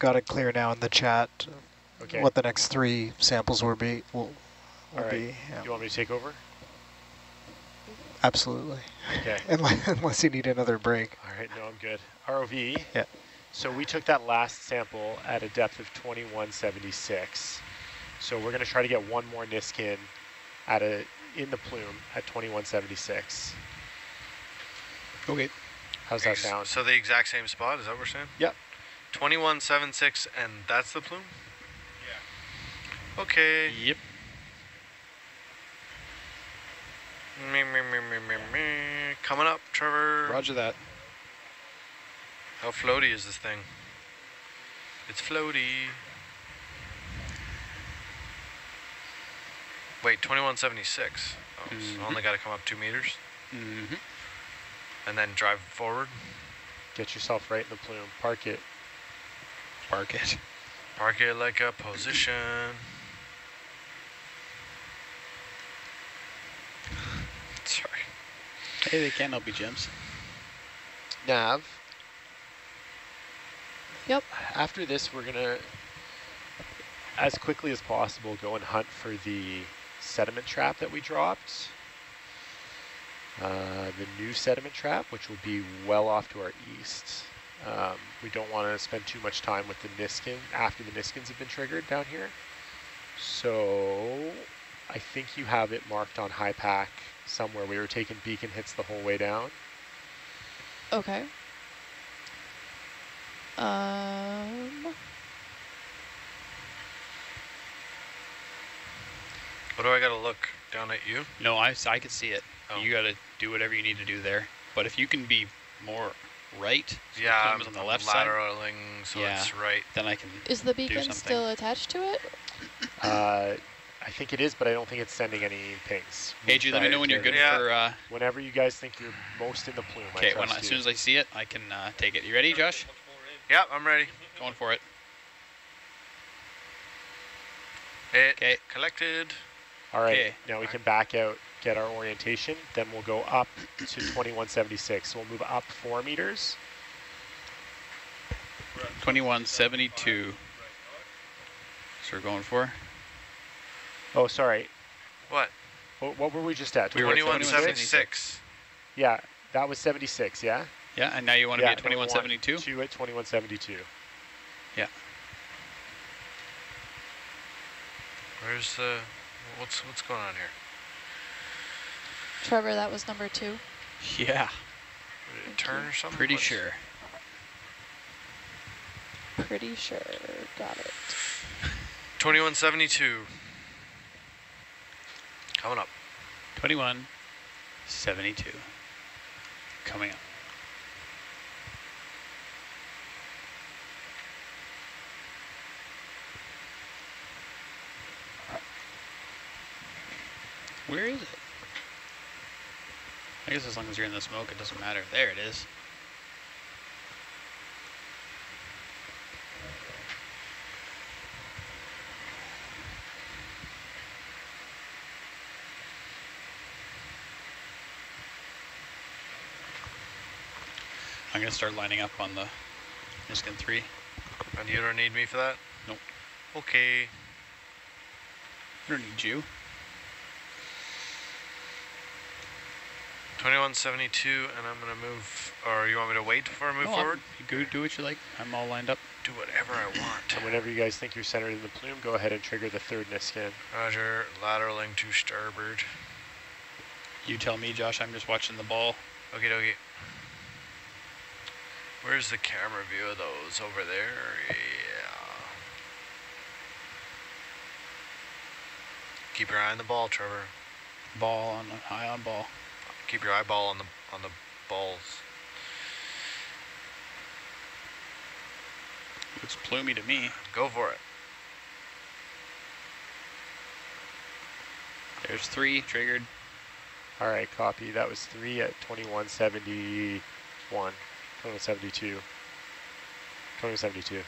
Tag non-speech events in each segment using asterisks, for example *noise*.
got it clear now in the chat Okay. what the next three samples will be. Will, will All right. be yeah. You want me to take over? Absolutely. Okay. *laughs* Unless, unless you need another break. All right, no, I'm good. ROV. Yeah. So we took that last sample at a depth of 2176. So we're going to try to get one more Niskin at a in the plume at 2176. Okay. How's that sound? So the exact same spot, is that what we're saying? Yep. 2176, and that's the plume? Yeah. Okay. Yep. Me, me, me, me, me, me. Coming up, Trevor. Roger that. How floaty is this thing? It's floaty. Wait, 2176. Oh, so Mhm. only got to come up two meters Mm-hmm. and then drive forward. Get yourself right in the plume. Park it. Park it. Park it like a position. *sighs* Sorry. Hey, they can't help you, Gems. Nav. Yep. After this, we're going to, as quickly as possible, go and hunt for the sediment trap that we dropped. Uh, the new sediment trap, which will be well off to our east. Um, we don't want to spend too much time with the Niskin after the Niskins have been triggered down here. So I think you have it marked on HYPACK somewhere. We were taking beacon hits the whole way down. Okay. Um, What do I got to look down at you? No, I I can see it. Oh. You got to do whatever you need to do there. But if you can be more right, so yeah, plume I'm on the left side, lateraling, so Yeah. it's right. then I can. is the beacon something. still attached to it? *laughs* Uh, I think it is, but I don't think it's sending any pings. Hey, G, let me know when you're good Yeah. for. Uh, Whenever you guys think you're most in the plume, okay, I when trust as soon as I see it, I can uh, take it. You ready, Josh? Yep, I'm ready. Going for it. It 'Kay. collected. All right, okay. now we can back out, get our orientation, then we'll go up to 2176. So we'll move up four meters. 2172. So we're going for. Oh, sorry. What? What, what were we just at? We were at 2176. Yeah, that was 76, yeah? Yeah, and now you want to yeah, be at then we want 2172? Two at 2172. Yeah. Where's the? What's what's going on here? Trevor, that was number two. Yeah, Did it turn or something? pretty sure. Pretty sure. Got it. 2172. Coming up. 2172. Coming up. Where is it? I guess as long as you're in the smoke, it doesn't matter. There it is. I'm gonna start lining up on the Niskin 3. And you don't need me for that? Nope. Okay. I don't need you. 2172, and I'm gonna move. Or you want me to wait before I move No, I'm- forward? You go do what you like. I'm all lined up. Do whatever I want. And whenever you guys think you're centered in the plume, go ahead and trigger the third Niskin. Roger. Lateraling to starboard. You tell me, Josh. I'm just watching the ball. Okie dokie. Where's the camera view of those? Over there? Yeah. Keep your eye on the ball, Trevor. Ball on high on ball. Keep your eyeball on the on the balls. Looks plumy to me. Go for it. There's three triggered. All right, copy. That was three at 2171, 2172. 2172.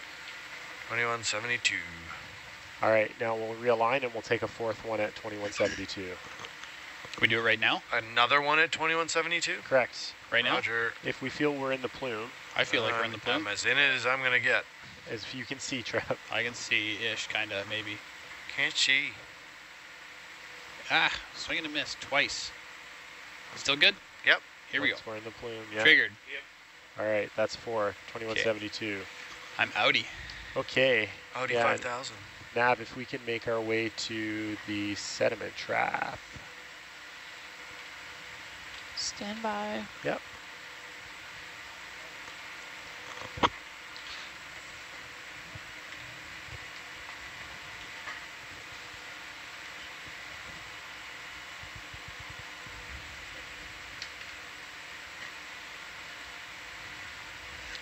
2172. All right, now we'll realign and we'll take a fourth one at 2172. Can we do it right now? Another one at 2172? Correct. Right now? Roger. If we feel we're in the plume, I feel like we're in the plume. I'm as in it as I'm gonna get. as you can see, Trev. I can see ish, kind of, maybe. Can't see. Ah, swing and a miss twice. Still good? Yep. Here we go. Once We're in the plume. Yeah. Triggered. Yep. All right, that's four. 2172. I'm outie. Okay. Audi Yeah. 5000. Nav, if we can make our way to the sediment trap. Stand by. Yep.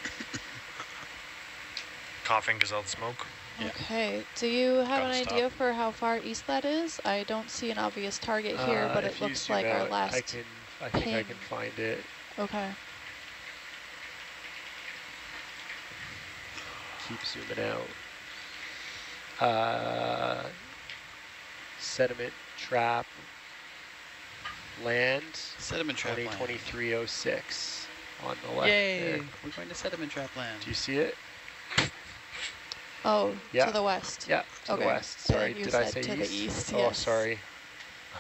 *coughs* Coughing because all the smoke. Yeah. Okay. Do you have Gotta an stop. idea for how far east that is? I don't see an obvious target here, Uh, but it looks zoom like our out, I last. can. I think I can find it. Okay. Keep zooming out. Uh, sediment trap. Land. Sediment trap land. 202306 on the left. Yay! there. We're going to sediment trap land. Do you see it? Oh, Yeah. to the west. Yeah, to Okay. the west. Sorry, did I say to the east? east, Oh, yes. sorry.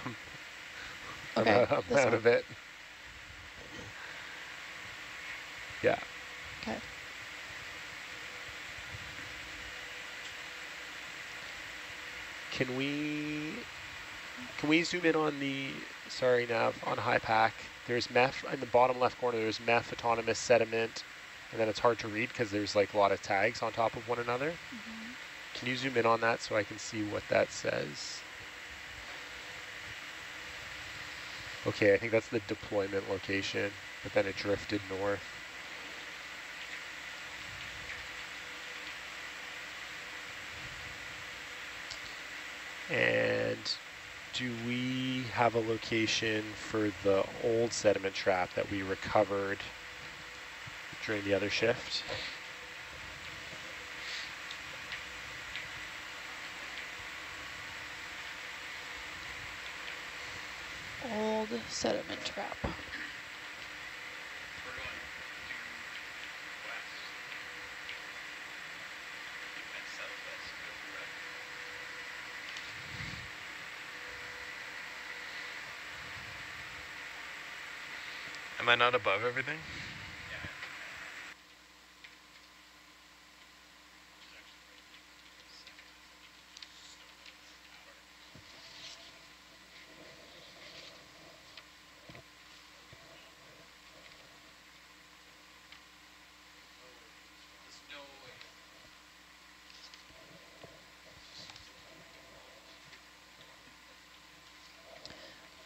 *laughs* Okay. I'm, out- this of it. Yeah. Okay. Can we can we zoom in on the sorry Nav on HYPACK? There's meth in the bottom left corner. There's meth autonomous sediment, and then it's hard to read because there's like a lot of tags on top of one another. Mhm. Can you zoom in on that so I can see what that says? Okay, I think that's the deployment location, but then it drifted north. And do we have a location for the old sediment trap that we recovered during the other shift? Sediment trap. Am I not above everything?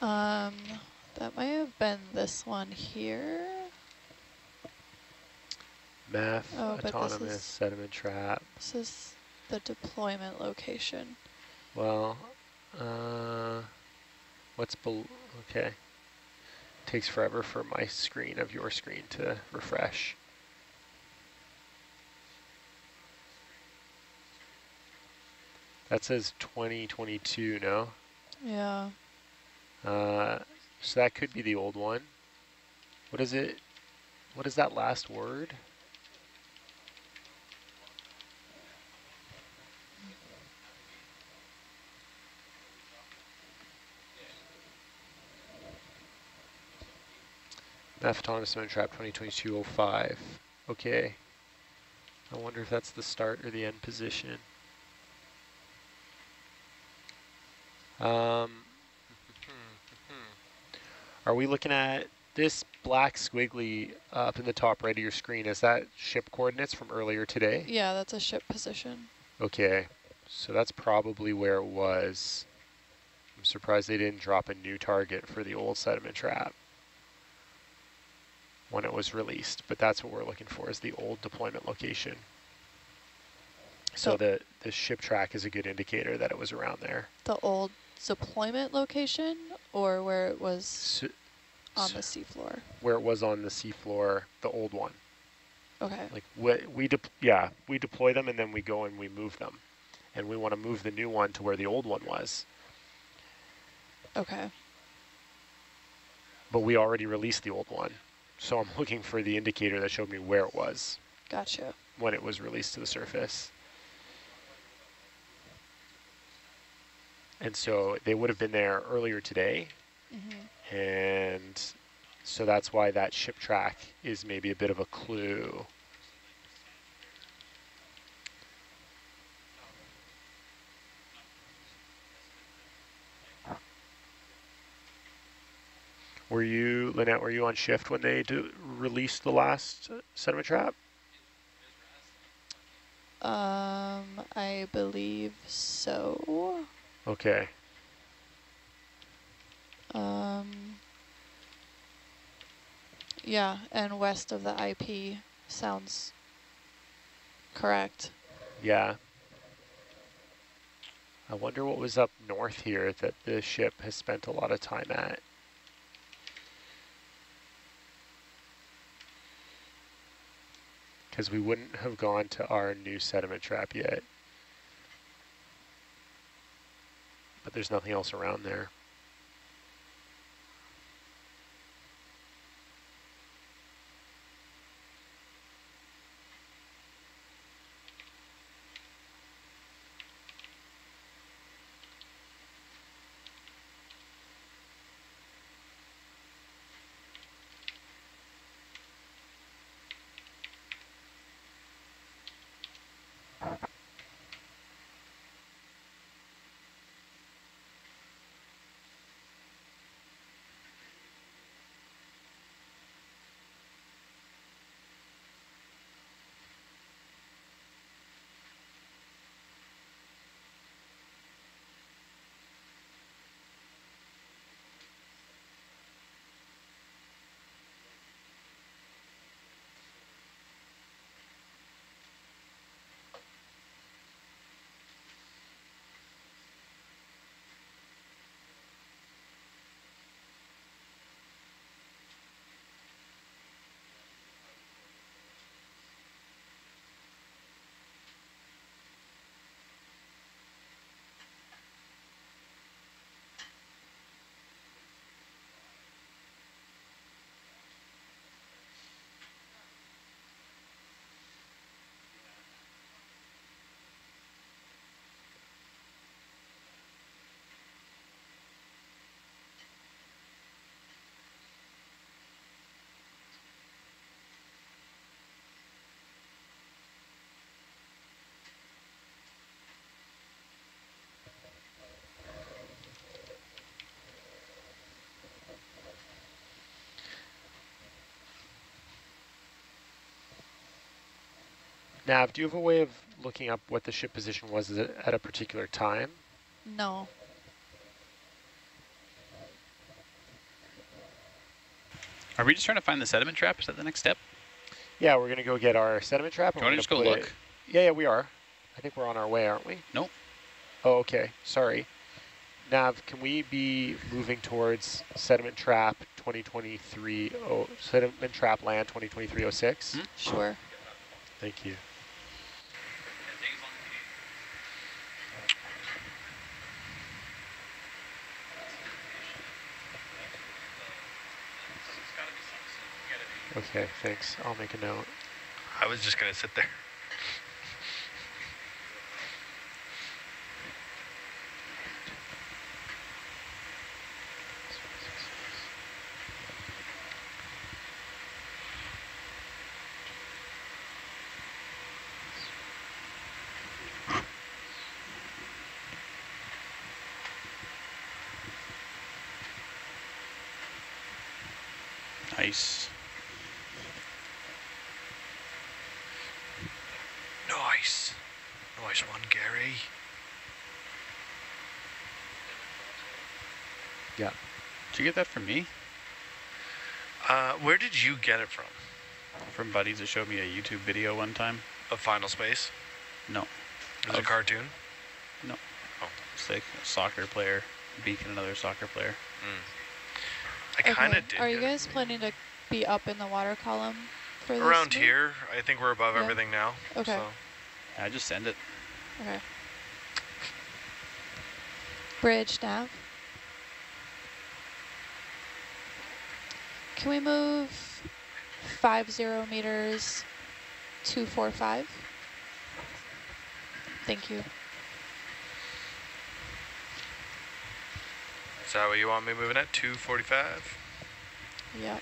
Um, that might have been this one here. Math, Oh, autonomous is- sediment trap. This is the deployment location. Well, uh, what's bel okay. Takes forever for my screen of your screen to refresh. That says 2022, no? Yeah. Uh, so that could be the old one. What is it? What is that last word? Math autonomous cement trap 2022-05. Okay. I wonder if that's the start or the end position. Um, *laughs* hmm, hmm, hmm. are we looking at this black squiggly up in the top right of your screen? Is that ship coordinates from earlier today? Yeah, that's a ship position. Okay, so that's probably where it was. I'm surprised they didn't drop a new target for the old sediment trap when it was released, but that's what we're looking for is the old deployment location. So So- the, the ship track is a good indicator that it was around there. The old deployment location or where it was So, on the seafloor? where it was on the seafloor, the old one. Okay. Like we, we yeah, we deploy them and then we go and we move them. And we want to move the new one to where the old one was. Okay. But we already released the old one. So I'm *laughs* looking for the indicator that showed me where it was. Gotcha. when it was released to the surface. And so they would have been there earlier today, hmm and so that's why that ship track is maybe a bit of a clue. Were you, Lynette, were you on shift when they do, released the last sediment trap? Um, I believe so. Okay. Um, yeah, and west of the IP sounds correct. Yeah. I wonder what was up north here that the ship has spent a lot of time at. Because we wouldn't have gone to our new sediment trap yet. But there's nothing else around there. Nav, do you have a way of looking up what the ship position was at at a particular time? No. Are we just trying to find the sediment trap? Is that the next step? Yeah, we're going to go get our sediment trap. Do you we're want to just go look? it- Yeah, yeah, we are. I think we're on our way, aren't we? Nope. Oh, okay. Sorry. Nav, can we be moving towards sediment trap 2023, oh, sediment trap land 2023-06? Hmm? Sure. Thank you. Okay, thanks. I'll make a note. I was just gonna sit there. Nice. Nice. Nice one, Gary. Yeah. Did you get that from me? Uh, where did you get it from? From buddies that showed me a YouTube video one time? Of Final Space? No. Is it a cartoon? No. Oh. It's like a soccer player beaking another soccer player. I kind Okay. of did. Are you get it. guys planning to be up in the water column for this Around move? here, I think we're above Yeah. everything now. Okay. So. I just send it. Okay. Bridge nav. Can we move five zero meters 245. Thank you. Is that what you want me moving at? 245? Yep.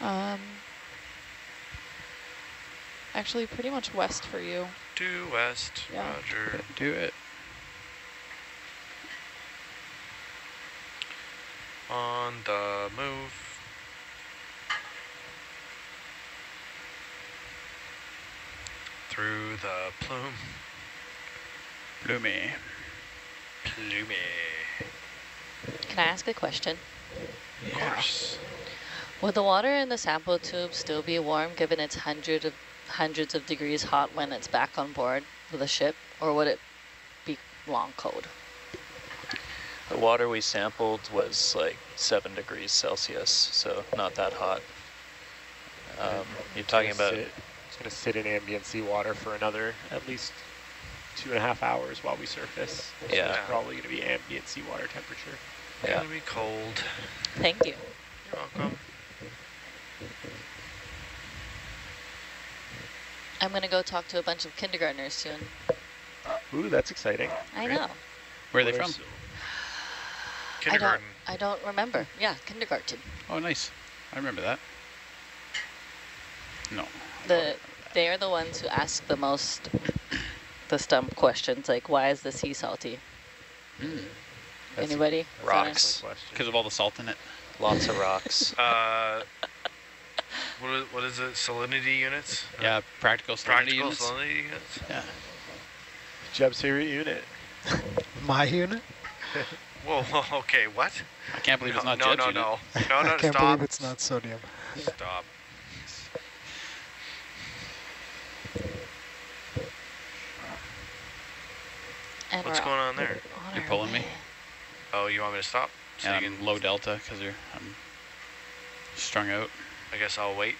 Yep. Um, actually, pretty much west for you. Due west. Yeah. Roger. Do it. On the move. Through the plume. Bloomy. Plumy. Can I ask a question? Of course. Would the water in the sample tube still be warm given it's hundred of, hundreds of degrees hot when it's back on board with the ship, or would it be long cold? The water we sampled was like seven degrees Celsius, so not that hot. Um, you're talking about sit- It's going to sit in ambient seawater for another at least two and a half hours while we surface. So Yeah. It's probably going to be ambient seawater temperature. yeah. It's Gonna be cold. Thank you. You're welcome. I'm going to go talk to a bunch of kindergartners soon. Ooh, that's exciting. I Great. know. Where are they Where's- from? Kindergarten. I don't, I don't remember. Yeah, kindergarten. Oh, nice. I remember that. No. The They are the ones who ask the most, the stump questions, like why is the sea salty? Mm. Anybody? Rocks. Because of all the salt in it. Lots of rocks. *laughs* Uh, what is, what is it? Salinity units? Yeah, practical salinity Practical units. salinity units? Yeah. Jeb's favorite unit. My unit? *laughs* Whoa, whoa, *laughs* okay, what? I can't believe no, it's not no, Jeb's no, unit. *laughs* no, no, no, I can't stop. believe it's not sodium. Stop. And What's going on there? on You're our pulling me? Oh, you want me to stop? So And you I'm can, low delta because I'm strung out. I guess I'll wait.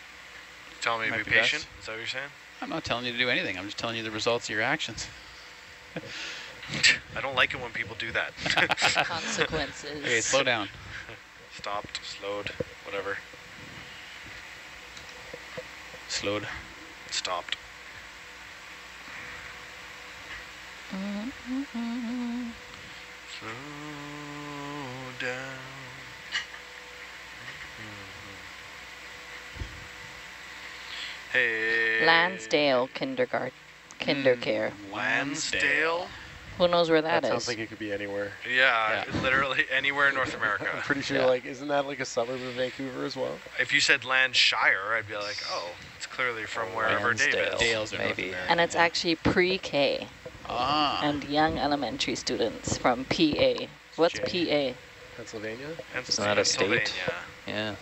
Tell me to Might be be best. patient. Is that what you're saying? I'm not telling you to do anything. I'm just telling you the results of your actions. *laughs* I don't like it when people do that. *laughs* Consequences. Okay, slow down. Stopped, slowed, whatever. Slowed. Stopped. Mm-hmm. Slow down. Hey. Lansdale Kindergarten. Kindercare. Lansdale? Who knows where That, that sounds is? like it could be anywhere. Yeah, Yeah. literally *laughs* anywhere in North America. I'm pretty sure, Yeah. like, isn't that like a suburb of Vancouver as well? If you said Landshire, I'd be like, oh, it's clearly from wherever Dave Lansdale. is. Dales maybe. And it's actually pre-K Ah. and young elementary students from PA. What's J. PA? Pennsylvania? Penns- Isn't that a state? Pennsylvania. Yeah.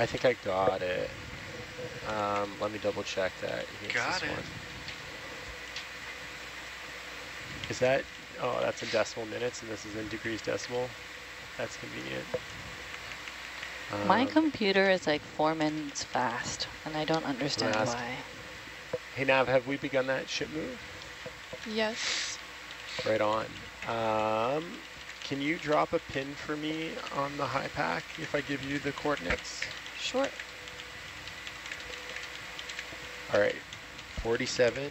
I think I got it. Um, let me double check that. against Got this it. one. Is that, oh, that's in decimal minutes and this is in degrees decimal. That's convenient. My Um, computer is like four minutes fast, and I don't understand ask- why. Hey Nav, have we begun that ship move? Yes. Right on. Um, can you drop a pin for me on the HYPACK if I give you the coordinates? Sure. All right, 47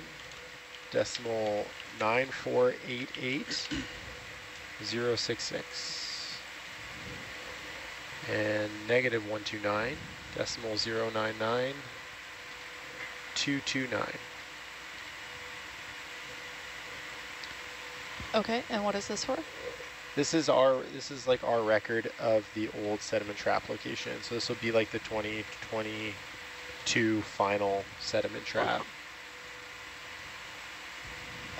decimal 9488 066 and negative 129 decimal 099 229. Okay, and what is this for? This is our this is like our record of the old sediment trap location. So this will be like the 2022 final sediment trap.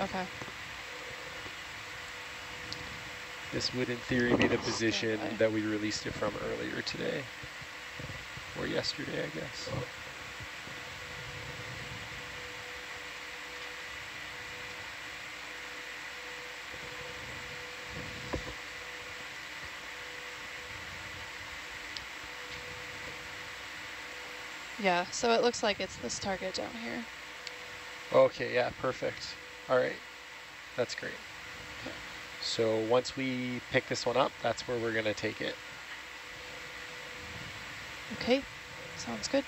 Okay. This would in theory be the position that we released it from earlier today. Or yesterday, I guess. Yeah, so it looks like it's this target down here. Okay, yeah, perfect. All right, that's great. Okay. So once we pick this one up, that's where we're gonna take it. Okay, sounds good.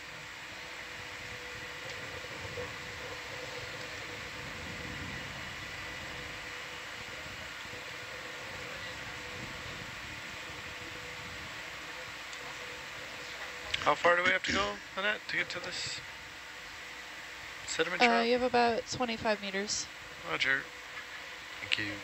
How far do we have to go, Annette, to get to this sediment Uh, you have about 25 meters. Roger. Thank you.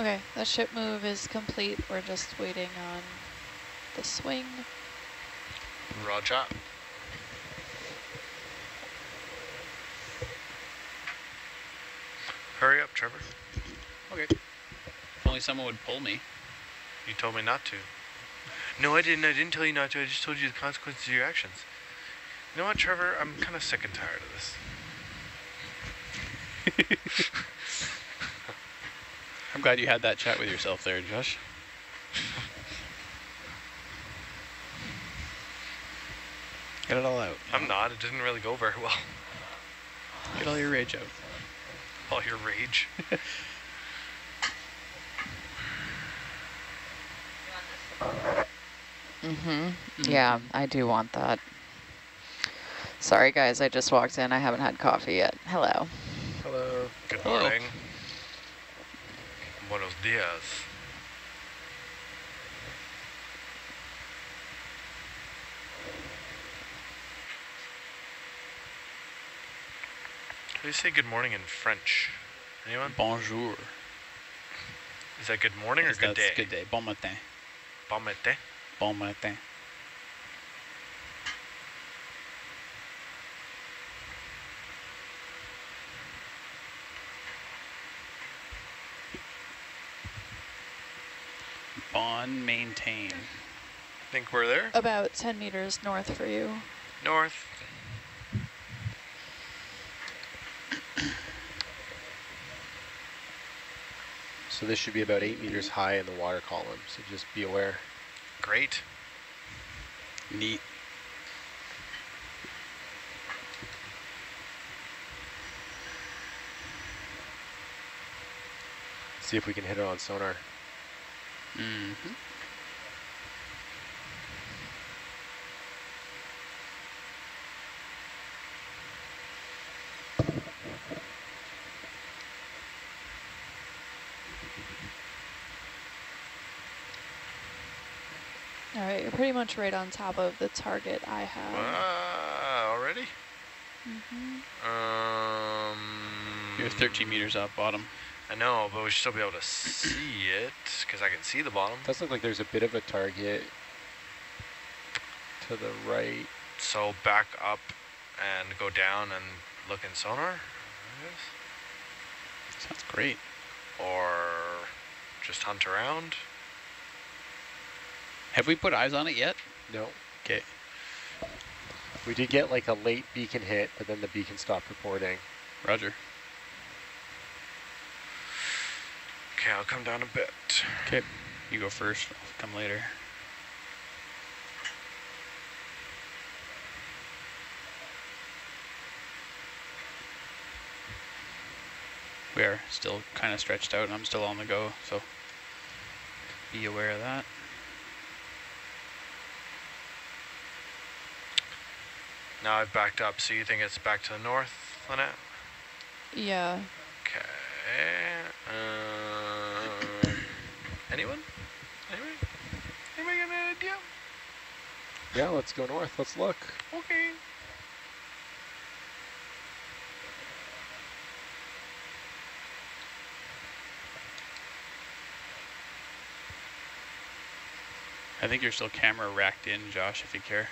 Okay, the ship move is complete. We're just waiting on the swing. Roger. Hurry up, Trevor. Okay. If only someone would pull me. You told me not to. No, I didn't. I didn't tell you not to. I just told you the consequences of your actions. You know what, Trevor? I'm kind of sick and tired of this. I'm glad you had that chat with yourself there, Josh. Get it all out. I'm know? not. It didn't really go very well. Get all your rage out. All your rage. *laughs* Mm-hmm. Yeah, I do want that. Sorry, guys. I just walked in. I haven't had coffee yet. Hello. Hello. Good Hello. morning. Dias. How do you say good morning in French? Anyone? Bonjour. Is that good morning or good that's day? good day. Bon matin. Bon matin. Bon matin. Bon maintain. Think we're there? About 10 meters north for you. North. So this should be about eight meters high in the water column, so just be aware. Great. Neat. See if we can hit it on sonar. Mm-hmm. All right, you're pretty much right on top of the target I have. Uh, already? Mm -hmm. Um. You're 13 meters off bottom. I know, but we should still be able to see it because I can see the bottom. Does look like there's a bit of a target to the right. So back up and go down and look in sonar, I guess. Sounds great. or just hunt around. Have we put eyes on it yet? No. Okay. We did get like a late beacon hit, but then the beacon stopped reporting. Roger. Okay, I'll come down a bit. Okay, you go first. I'll come later. We are still kind of stretched out, and I'm still on the go, so be aware of that. Now I've backed up, so you think it's back to the north, Lynette? Yeah. Okay. Um, anyone? Anybody? Anybody got an idea? Yeah, let's go north. Let's look. Okay. I think you're still camera racked in, Josh, if you care.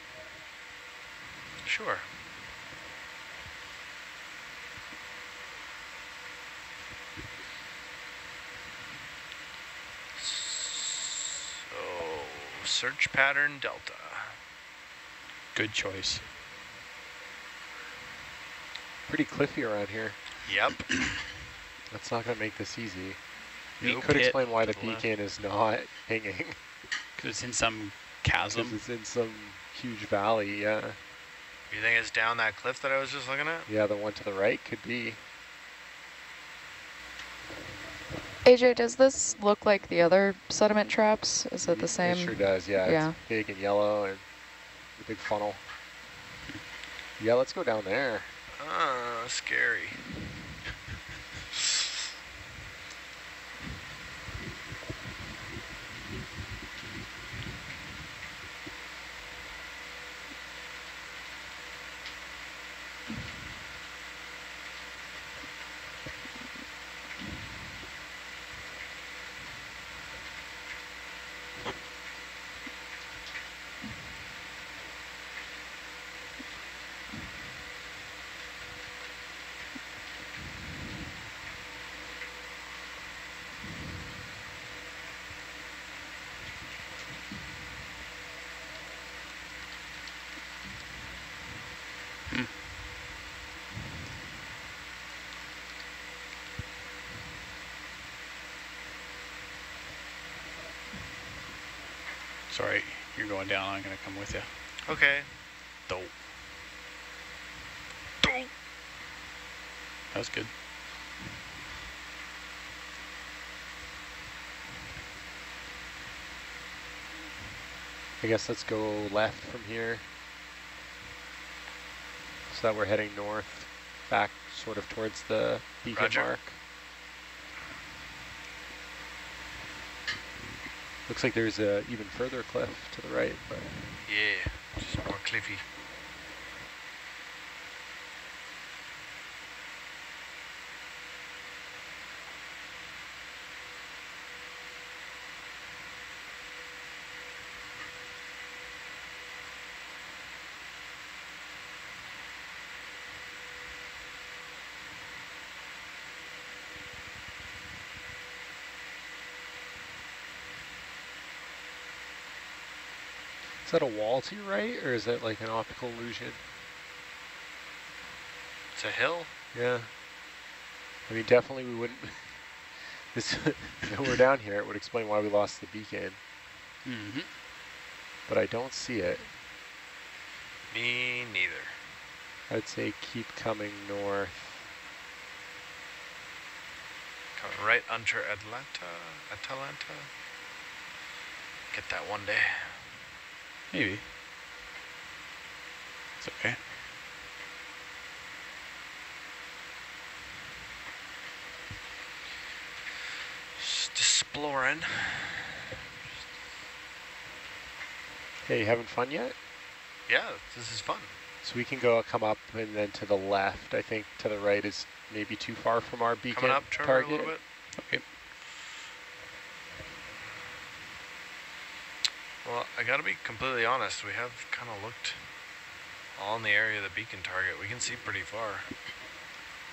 Sure. So, search pattern delta. Good choice. Pretty cliffy around here. Yep. *clears throat* That's not going to make this easy. You could explain why the left. beacon is not hanging. *laughs* Because it's in some Because chasm. it's in some huge valley, yeah. You think it's down that cliff that I was just looking at? Yeah, the one to the right could be. AJ, does this look like the other sediment traps? Is it the same? It sure does, yeah. Yeah. It's big and yellow and the big funnel. Yeah, let's go down there. Ah, scary. Sorry, you're going down. I'm going to come with you. Okay. Dope. That was good. I guess let's go left from here. So that we're heading north, back sort of towards the beacon Roger. mark. Looks like there's a even further cliff to the right, but Yeah, just more cliffy. Is that a wall to your right, or is that like an optical illusion? It's a hill. Yeah. I mean, definitely we wouldn't. *laughs* this, *laughs* if we're down here, it would explain why we lost the beacon, Mm-hmm. but I don't see it. Me neither. I'd say keep coming north. Coming right under Atlanta. Atalanta. Get that one day. Maybe. It's okay. Just exploring. Hey, you having fun yet? Yeah, this is fun. So we can go come up and then to the left. I think to the right is maybe too far from our beacon Coming up, target. a little bit. Okay. Well, I gotta be completely honest. We have kind of looked all in the area of the beacon target. We can see pretty far.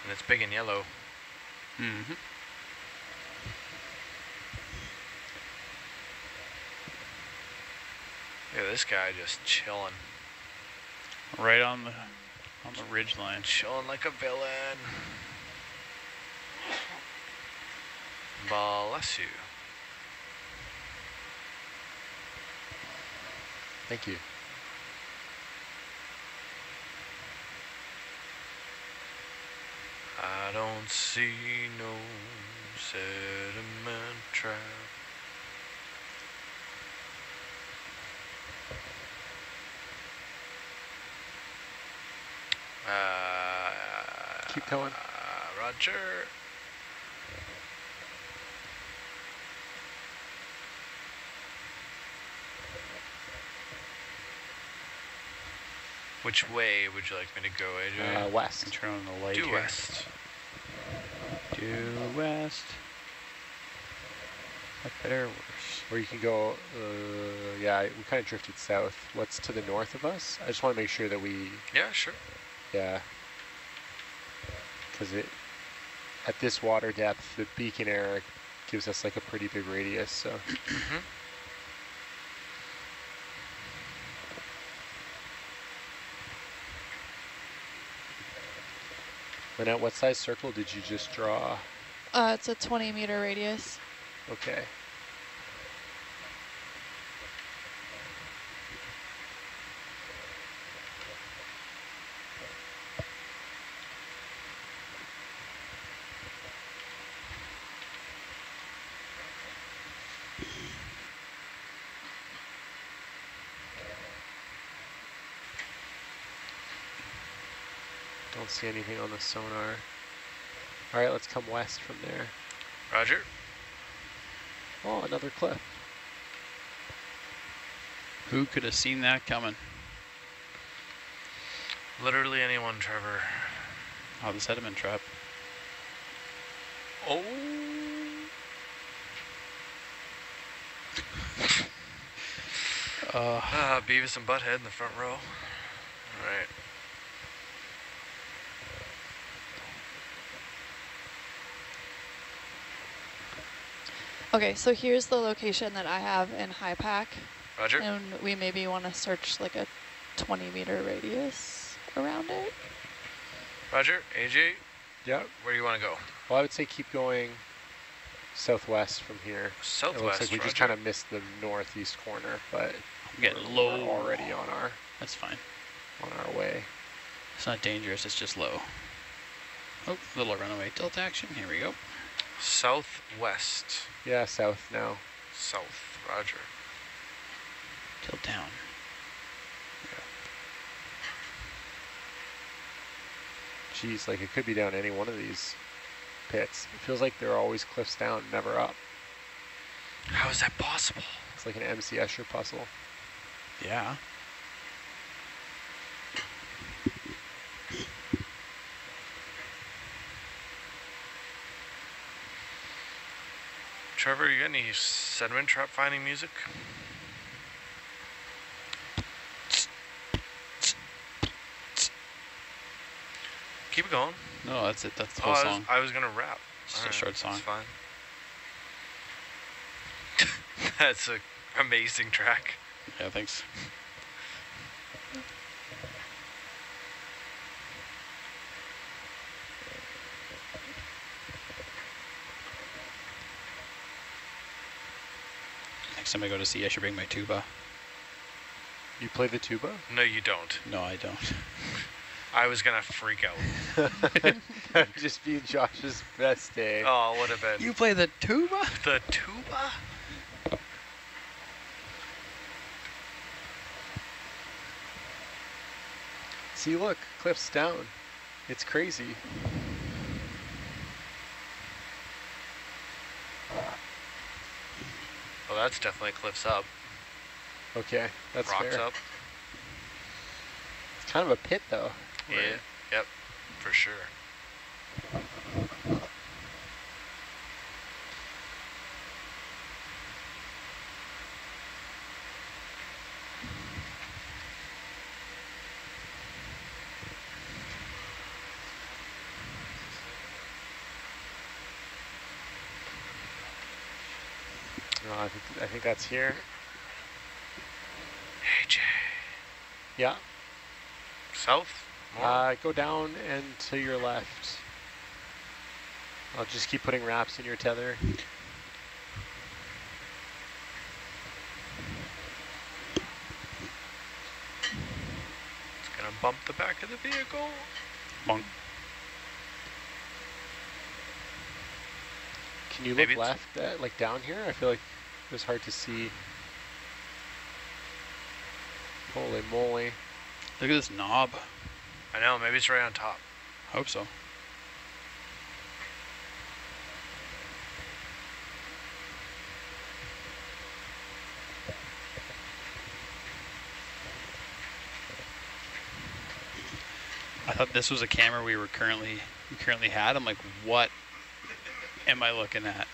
And it's big and yellow. Mm-hmm. Yeah, this guy just chilling. Right on the on the ridge line. Chilling like a villain. Bless you. Thank you. I don't see no sediment trap. Uh, Keep going. Uh, Roger. Which way would you like me to go, AJ? Uh, west. Can turn on the light Due here. west. Due west. That better or worse? Or you can go, uh, yeah, we kind of drifted south. What's to the north of us? I just want to make sure that we, Yeah, sure. yeah. Because it, at this water depth, the beacon error gives us like a pretty big radius, so. Lynette, what size circle did you just draw? Uh, it's a 20 meter radius. Okay. Don't see anything on the sonar. All right, let's come west from there. Roger. Oh, another cliff. Who could have seen that coming? Literally anyone, Trevor. Oh, the sediment trap. Oh. Uh, Ah, Beavis and Butthead in the front row. All right. Okay, so here's the location that I have in HYPACK. Roger. And we maybe want to search like a 20 meter radius around it. Roger. AJ, Yeah. where do you want to go? Well, I would say keep going southwest from here. It Southwest. looks like we just kind of missed the northeast corner, but I'm getting we're low. already on our That's fine. on our way. It's not dangerous, it's just low. Oh, little runaway tilt action. Here we go. Southwest. Yeah, south now. South. Roger. Tilt down. Jeez, like it could be down any one of these pits. It feels like they're always cliffs down, never up. How is that possible? It's like an MC Escher puzzle. Yeah. Trevor, you got any sediment trap finding music? Keep it going. No, that's it. That's the Oh, whole I was, song. I was gonna rap. It's just a short song. *laughs* That's fine. that's an amazing track. Yeah, thanks. *laughs* time I go to sea, I should bring my tuba. You play the tuba? No, you don't. No, I don't. *laughs* I was gonna freak out. that *laughs* *laughs* would just be Josh's best day. Oh, it would have been You play the tuba? the tuba. See, look, cliffs down. It's crazy. That's definitely cliffs up. Okay, that's Rocks fair. up. It's kind of a pit, though. Yeah. Yep. For sure. No, I think that's here. AJ. Yeah. South. More. Uh, go down and to your left. I'll just keep putting wraps in your tether. it's gonna bump the back of the vehicle. Bonk. Can you look Maybe it's- left, at, like down here? I feel like it was hard to see. Holy moly. Look at this knob. I know, maybe it's right on top. Hope so. I thought this was a camera we were currently we currently had. I'm like, what am I looking at?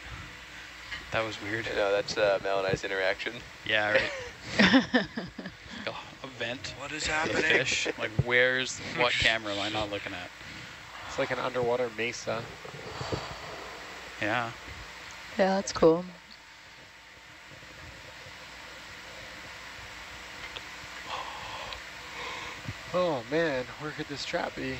That was weird. No, that's uh, Mel and I's interaction. Yeah, right. *laughs* *laughs* a, a vent, What is a happening? fish. Like, where's what *laughs* camera am I not looking at? It's like an underwater mesa. Yeah. Yeah, that's cool. Oh man, where could this trap be?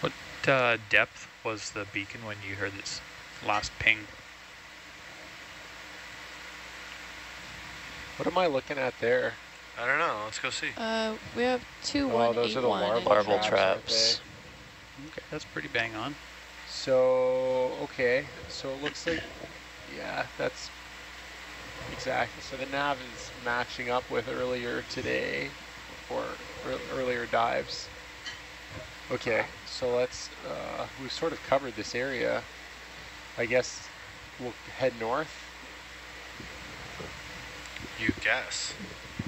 What uh, depth was the beacon when you heard this last ping? What am I looking at there? I don't know. Let's go see. Uh, we have two Oh, one those eight are the one larval and traps, traps. Okay, that's pretty bang on. So, okay, so it looks like, yeah, that's exactly. So the nav is matching up with earlier today or earlier dives. Okay, so let's, uh, we've sort of covered this area. I guess we'll head north. You guess.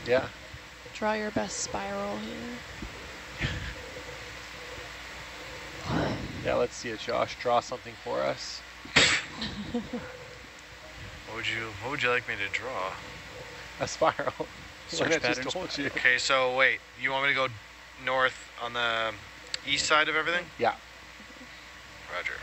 Yeah. Draw your best spiral here. Yeah, let's see it, Josh. Draw something for us. *laughs* What would you What would you like me to draw? A spiral. *laughs* Search Like patterns. told you. Okay, so wait. You want me to go north on the east side of everything? Yeah. Roger.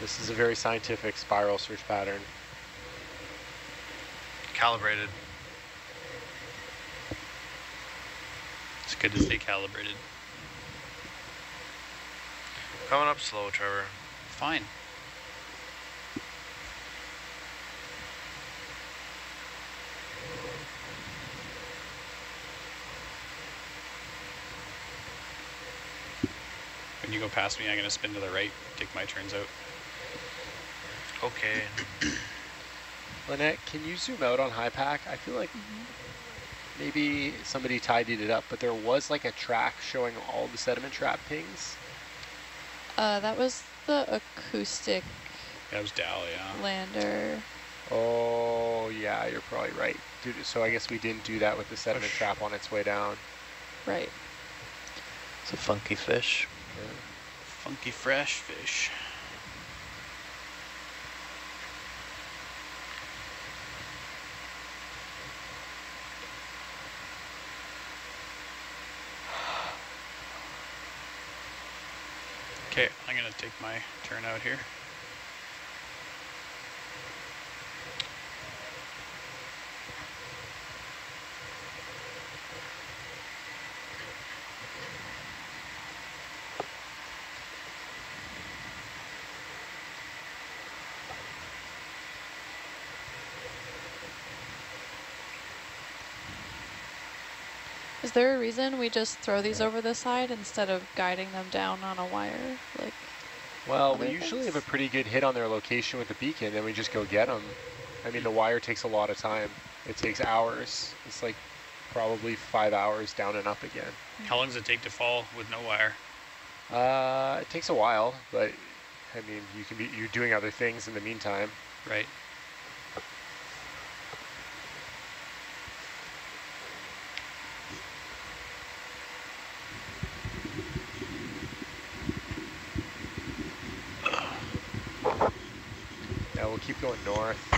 This is a very scientific spiral search pattern. Calibrated. It's good to stay calibrated. Coming up slow, Trevor. Fine. Go past me, I'm going to spin to the right, take my turns out. Okay. *clears throat* Lynette, can you zoom out on HYPACK? I feel like maybe somebody tidied it up, but there was like a track showing all the sediment trap pings. Uh, that was the acoustic That was Dow, yeah. lander. Oh, yeah, you're probably right. Dude, so I guess we didn't do that with the sediment Push. trap on its way down. Right. It's a funky fish. Funky fresh fish. *sighs* Okay, I'm gonna take my turn out here. There a reason we just throw these over the side instead of guiding them down on a wire? Like, Well, Other we usually have a pretty good hit on their location with the beacon, then we just go get them. I mean, the wire takes a lot of time. It takes hours. It's like probably five hours down and up again. How long does it take to fall with no wire? Uh, it takes a while, but I mean, you can be you're doing other things in the meantime. Right. Yeah, we'll keep going north.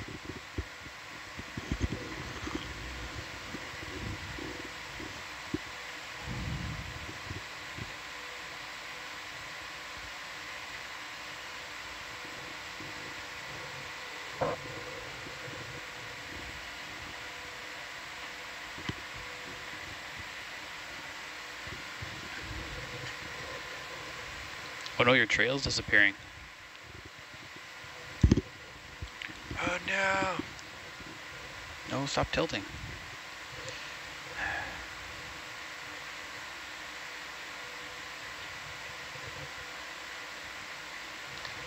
Oh no, your trail's disappearing. Oh no. No, stop tilting.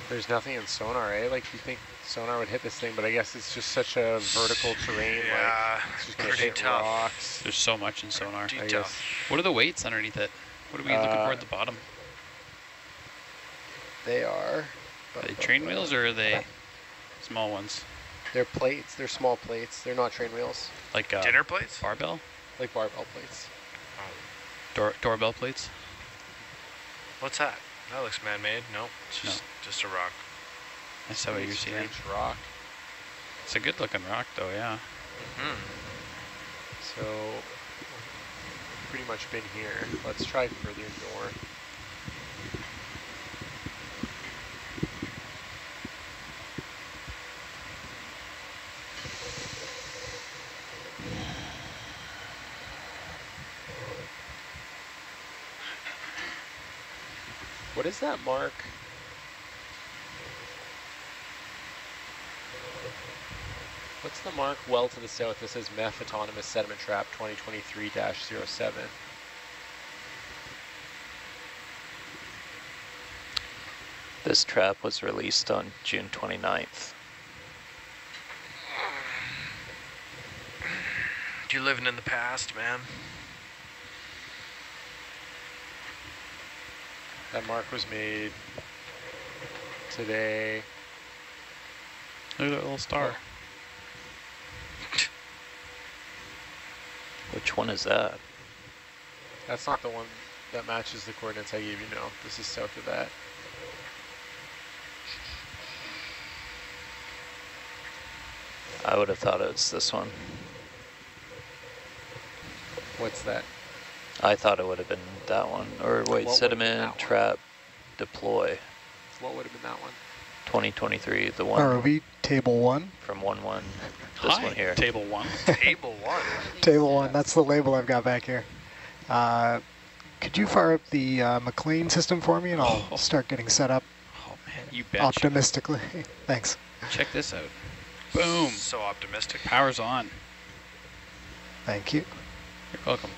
There's nothing in sonar, eh? Like you think sonar would hit this thing, but I guess it's just such a vertical terrain. Yeah, like it's just pretty hit tough. rocks. There's so much in sonar. I guess What are the weights underneath it? What are we looking for Uh, at the bottom? They are. Are they train wheels or are they *laughs* small ones? They're plates. They're small plates. They're not train wheels. Like uh, Dinner plates? barbell? Like barbell plates. Door doorbell plates? What's that? That looks man-made. No, it's No. just just a rock. That's how Pretty you're seeing it. strange rock. It's a good looking rock though, yeah. Hmm. So pretty much been here. Let's try further north. What is that mark? What's the mark well to the south This is MEF Autonomous Sediment Trap 2023-07? This trap was released on June 29th. You're living in the past, man. That mark was made today. Look at that little star. *laughs* Which one is that? That's not the one that matches the coordinates I gave you, no. This is south of that. I would have thought it was this one. What's that? I thought it would have been that one. Or wait, What would have sediment one? trap deploy What would have been that one? 2023, the one ROV table one. from 1-1. This Hi, one here. Table one. *laughs* Table one. Table one. That's the label I've got back here. Uh, could you fire up the uh, McLane system for me, and I'll Oh. start getting set up Oh man, you betcha. optimistically. *laughs* Thanks. Check this out. Boom. So optimistic. Power's on. Thank you. You're welcome.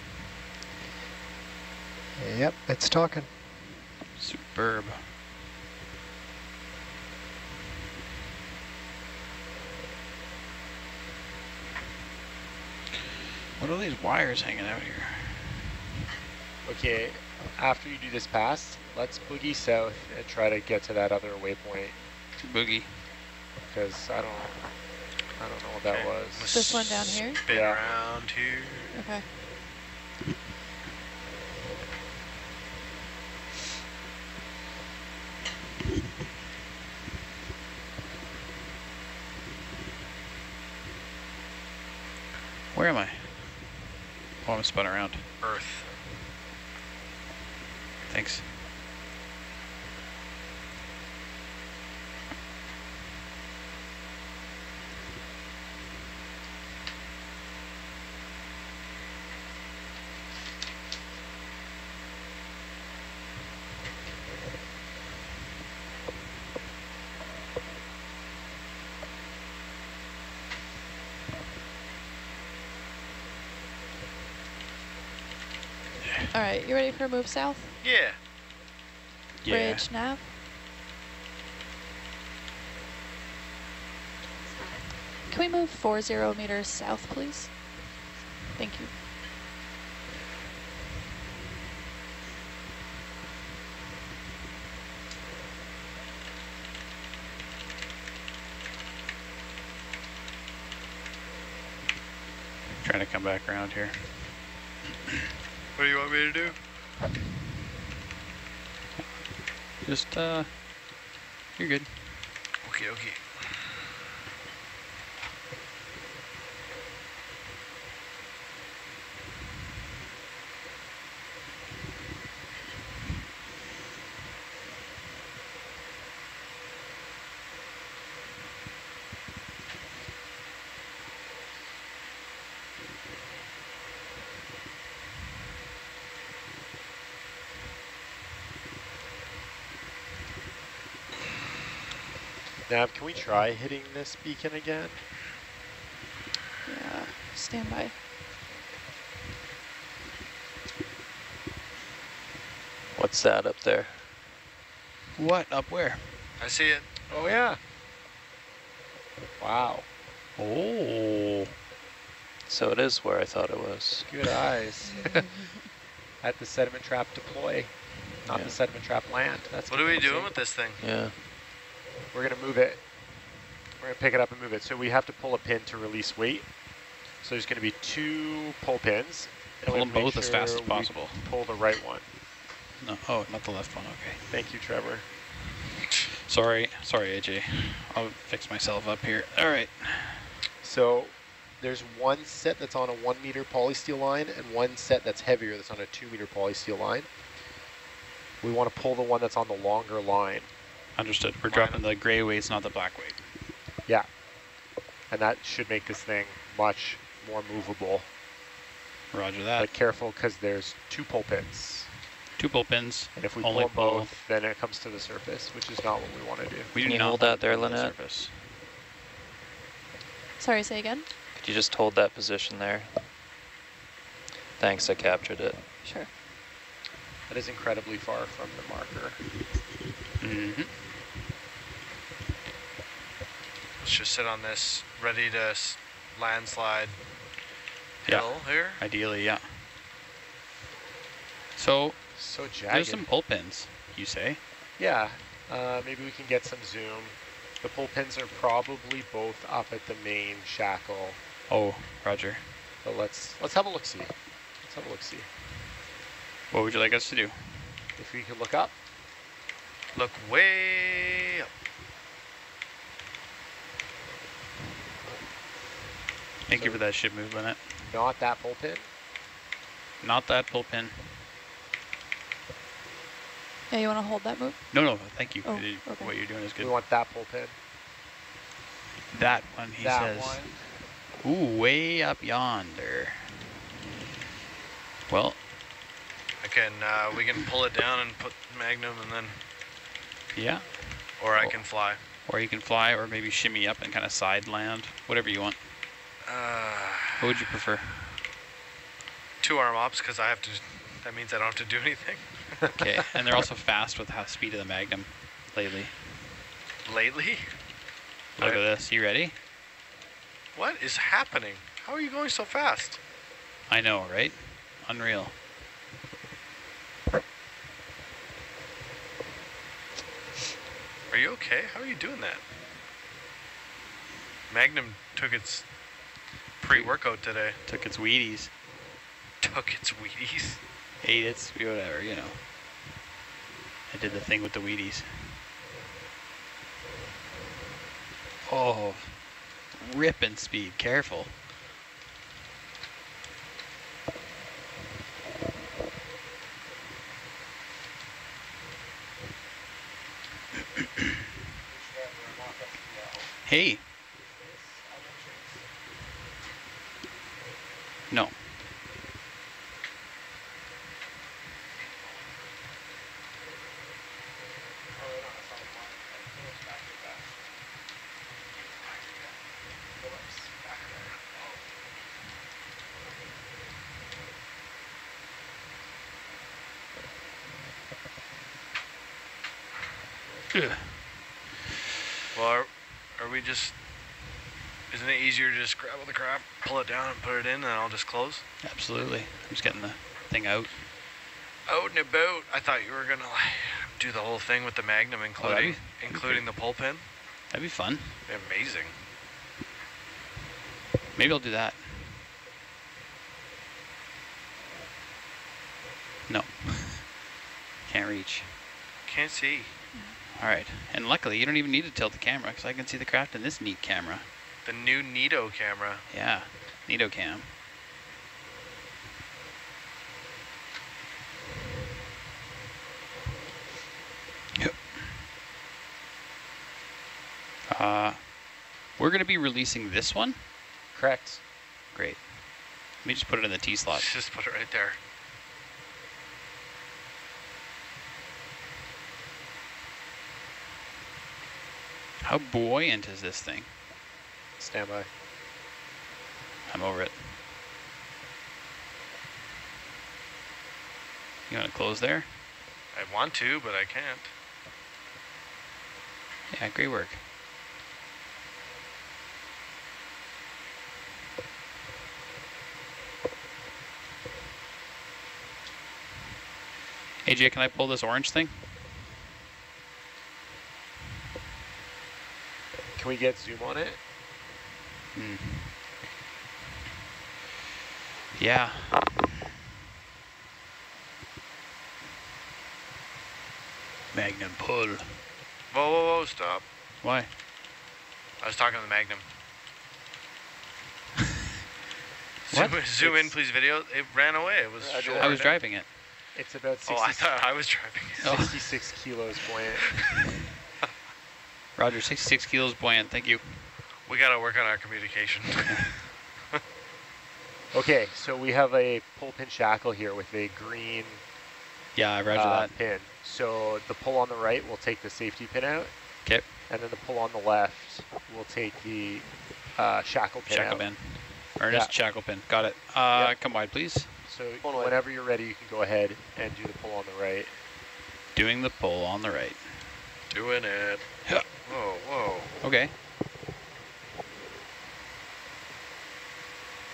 Yep, it's talking. Superb. What are these wires hanging out here? Okay, after you do this pass, let's boogie south and try to get to that other waypoint Boogie. because I don't, I don't know what that Okay, was. This one down here? Spin Yeah. around here. Okay. Where am I? Oh, I'm spun around. Earth. Thanks. All right, you ready for a move south? Yeah. Yeah. Bridge nav. Can we move four zero meters south, please? Thank you. Trying to come back around here. What do you want me to do? Just, uh, you're good. Okay, okay. Nav, can we try hitting this beacon again? Yeah. Stand by. What's that up there? What? Up where? I see it. Oh yeah. Wow. Oh. So it is where I thought it was. Good eyes. *laughs* At the sediment trap deploy, not Yeah. the sediment trap land. That's What are we doing with this thing? Yeah. We're gonna move it. We're gonna pick it up and move it. So we have to pull a pin to release weight. So there's gonna be two pull pins. and Pull them to both as fast sure as possible. Pull the right one. No. Oh, not the left one. Okay. Thank you, Trevor. Sorry. Sorry, AJ. I'll fix myself up here. All right. So there's one set that's on a one meter polysteel line and one set that's heavier that's on a two meter polysteel line. We want to pull the one that's on the longer line. Understood. We're dropping the gray weights, not the black weight. Yeah. And that should make this thing much more movable. Roger that. But careful because there's two pull pins. Two pull pins. And if we Only pull pull- both, then it comes to the surface, which is not what we want to do. We Can do you hold want that there, to the Lynette? Sorry, say again? Could you just hold that position there? Thanks, I captured it. Sure. That is incredibly far from the marker. Mm-hmm. Let's just sit on this, ready to s- landslide Yeah. hill here. Ideally, yeah. So So jagged. there's some pull pins, you say? Yeah, uh, maybe we can get some zoom. The pull pins are probably both up at the main shackle, Oh, Roger. but let's let's have a look see. Let's have a look see. What would you like us to do? If we could look up, Look way up. Thank you for that ship move, Lynette. not that pull pin. Not that pull pin. Yeah, you want to hold that move? No, no, thank you. Oh, okay. What you're doing is good. We want that pull pin. That one, he that says. one. Ooh, way up yonder. Well, I can, uh, we can pull it down and put Magnum and then, yeah. or I can fly. Or you can fly or maybe shimmy up and kind of side land. Whatever you want. Uh, What would you prefer? two arm ops because I have to, that means I don't have to do anything. *laughs* Okay. and they're also fast with the speed of the Magnum lately. Lately? Look at this. You ready? What is happening? How are you going so fast? I know, right? Unreal. Are you okay? How are you doing that? Magnum took its pre-workout today. Took its Wheaties. Took its Wheaties. Ate its, whatever, you know. I did the thing with the Wheaties. Oh, ripping speed. Careful. *clears throat* Hey. No. Ugh. Well, are, are we just? Isn't it easier to just grab all the crap, pull it down, and put it in, and I'll just close? Absolutely. I'm just getting the thing out. Out and about. I thought you were gonna like do the whole thing with the Magnum, oh, including be- including the pull pin. That'd be fun. Amazing. Maybe I'll do that. No. *laughs* Can't reach. Can't see. All right. And luckily, you don't even need to tilt the camera because I can see the craft in this neat camera. The new Nito camera. Yeah. Neato cam. Yep. Uh, we're going to be releasing this one. Correct. Great. Let me just put it in the T slot. *laughs* Just put it right there. How buoyant is this thing? Stand by. I'm over it. You want to close there? I want to, but I can't. Yeah, great work. AJ, can I pull this orange thing? Can we get zoom on it? Hmm. Yeah. Magnum pull. Whoa, whoa, whoa, stop. Why? I was talking to the Magnum. *laughs* What? Zoom, zoom in, please, video. It ran away. It was Roger short. I was driving it. It's about 60, Oh, I thought I was driving it. Oh. 66 kilos buoyant. *laughs* Roger, 66 kilos buoyant. Thank you. We got to work on our communication. *laughs* Okay, so we have a pull pin shackle here with a green Yeah, I roger uh, that. pin. So the pull on the right will take the safety pin out, Okay, and then the pull on the left will take the uh, shackle pin shackle out. pin. Ernest Yeah. shackle pin. Got it. Uh, Yep. Come wide, please. So whenever you're ready, you can go ahead and do the pull on the right. Doing the pull on the right. Doing it. Yeah. Whoa, whoa. Okay.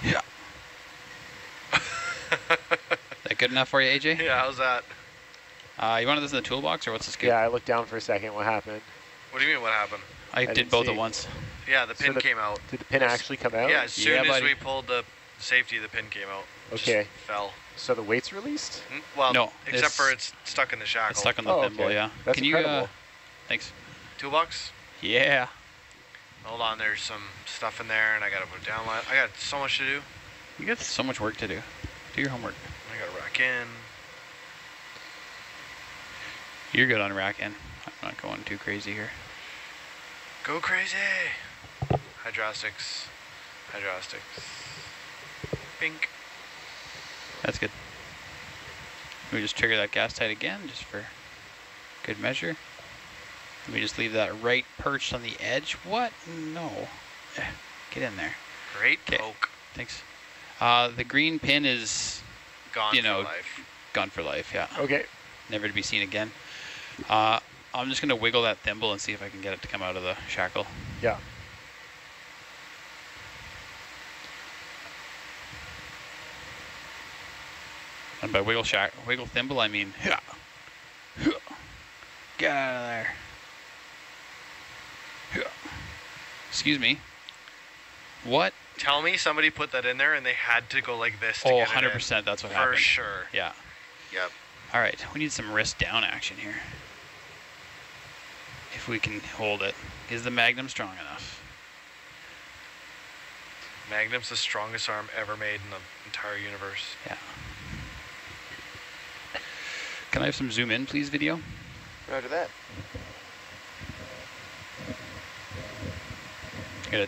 Yeah. that good enough for you, AJ? Yeah, how's that? Uh, you wanted this in the toolbox, or what's the scoop? Yeah, I looked down for a second. What happened? What do you mean, what happened? I, didn't did both at once. Yeah, the So pin the- came out. Did the pin actually come out? Yeah, as soon Yeah, as buddy. we pulled the safety, the pin came out. Just Okay. fell. So the weight's released? Mm, Well, No, except for it's- it's stuck in the shackle. It's stuck on the Oh, thimble, okay. yeah. That's Can you, incredible. uh, thanks. Toolbox? Yeah. Hold on, there's some stuff in there, and I gotta put down. li- I got so much to do. You got so much work to do. Do your homework. I gotta rack in. You're good on racking. I'm not going too crazy here. Go crazy! Hydrostics. Hydrostics. Pink. That's good. Let me just trigger that gas tight again, just for good measure. Let me just leave that right perched on the edge. What? No. Eh, Get in there. Great 'Kay. poke. Thanks. Uh, the green pin is Gone You for know, life. gone for life, yeah. Okay. Never to be seen again. Uh, I'm just going to wiggle that thimble and see if I can get it to come out of the shackle. Yeah. And by wiggle shack, wiggle thimble, I mean, yeah, get out of there. Excuse me. What? Tell me somebody put that in there and they had to go like this to Oh, get it in. 100%. That's what For happened. sure. Yeah. Yep. All right. We need some wrist down action here. If we can hold it. Is the Magnum strong enough? Magnum's the strongest arm ever made in the entire universe. Yeah. Can I have some zoom in, please, video? Roger that. I'm gonna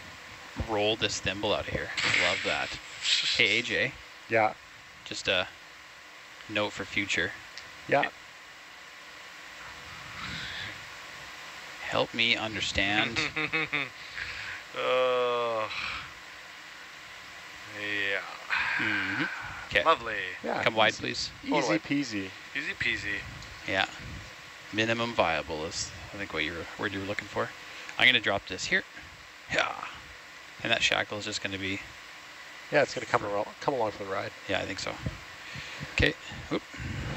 roll this thimble out of here. Love that. Hey, AJ, Yeah. just a note for future. Yeah. Help me understand. *laughs* Oh. Yeah. hmm Okay, Lovely. Yeah. come wide, please. Easy peasy. Easy peasy. Yeah. Minimum viable is, I think, what you were, word you were looking for. I'm gonna drop this here. Yeah. And that shackle is just gonna be, Yeah, it's going to come, aro- come along for the ride. yeah, I think so. Okay.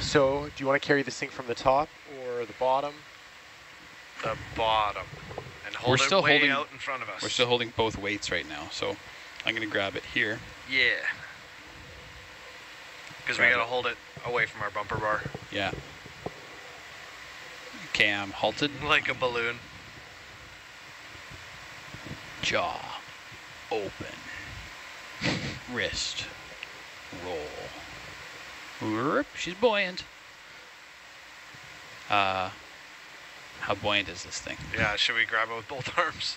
So do you want to carry this thing from the top or the bottom? The bottom. And hold We're it still way holding- out in front of us. We're still holding both weights right now, so I'm gonna grab it here. Yeah. Because we gotta hold it away from our bumper bar. Yeah. Okay, I'm halted. Like a balloon. Jaw open. *laughs* Wrist roll. Whoop, she's buoyant. Uh, how buoyant is this thing? Yeah, should we grab it with both *laughs* arms?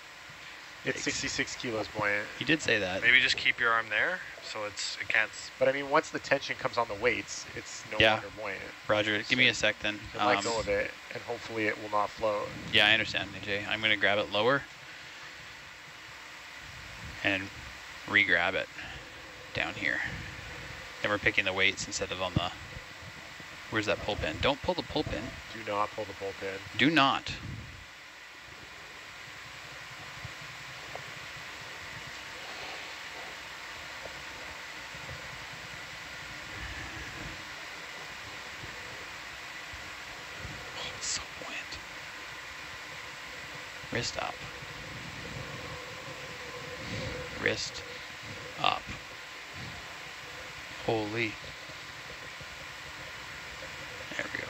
It's 66 kilos buoyant. You did say that. Maybe just keep your arm there so it's it can't. But I mean, once the tension comes on the weights, it's no Yeah. longer buoyant. Roger, give me a sec then. You can let go Um, of it, and hopefully it will not float. Yeah, I understand, AJ. I'm gonna grab it lower and re-grab it down here. And we're picking the weights instead of on the Where's that pull pin? Don't pull the pull pin. Do not pull the pull pin. Do not. Oh, it's so buoyant. Wrist up. Wrist up. Holy. There we go.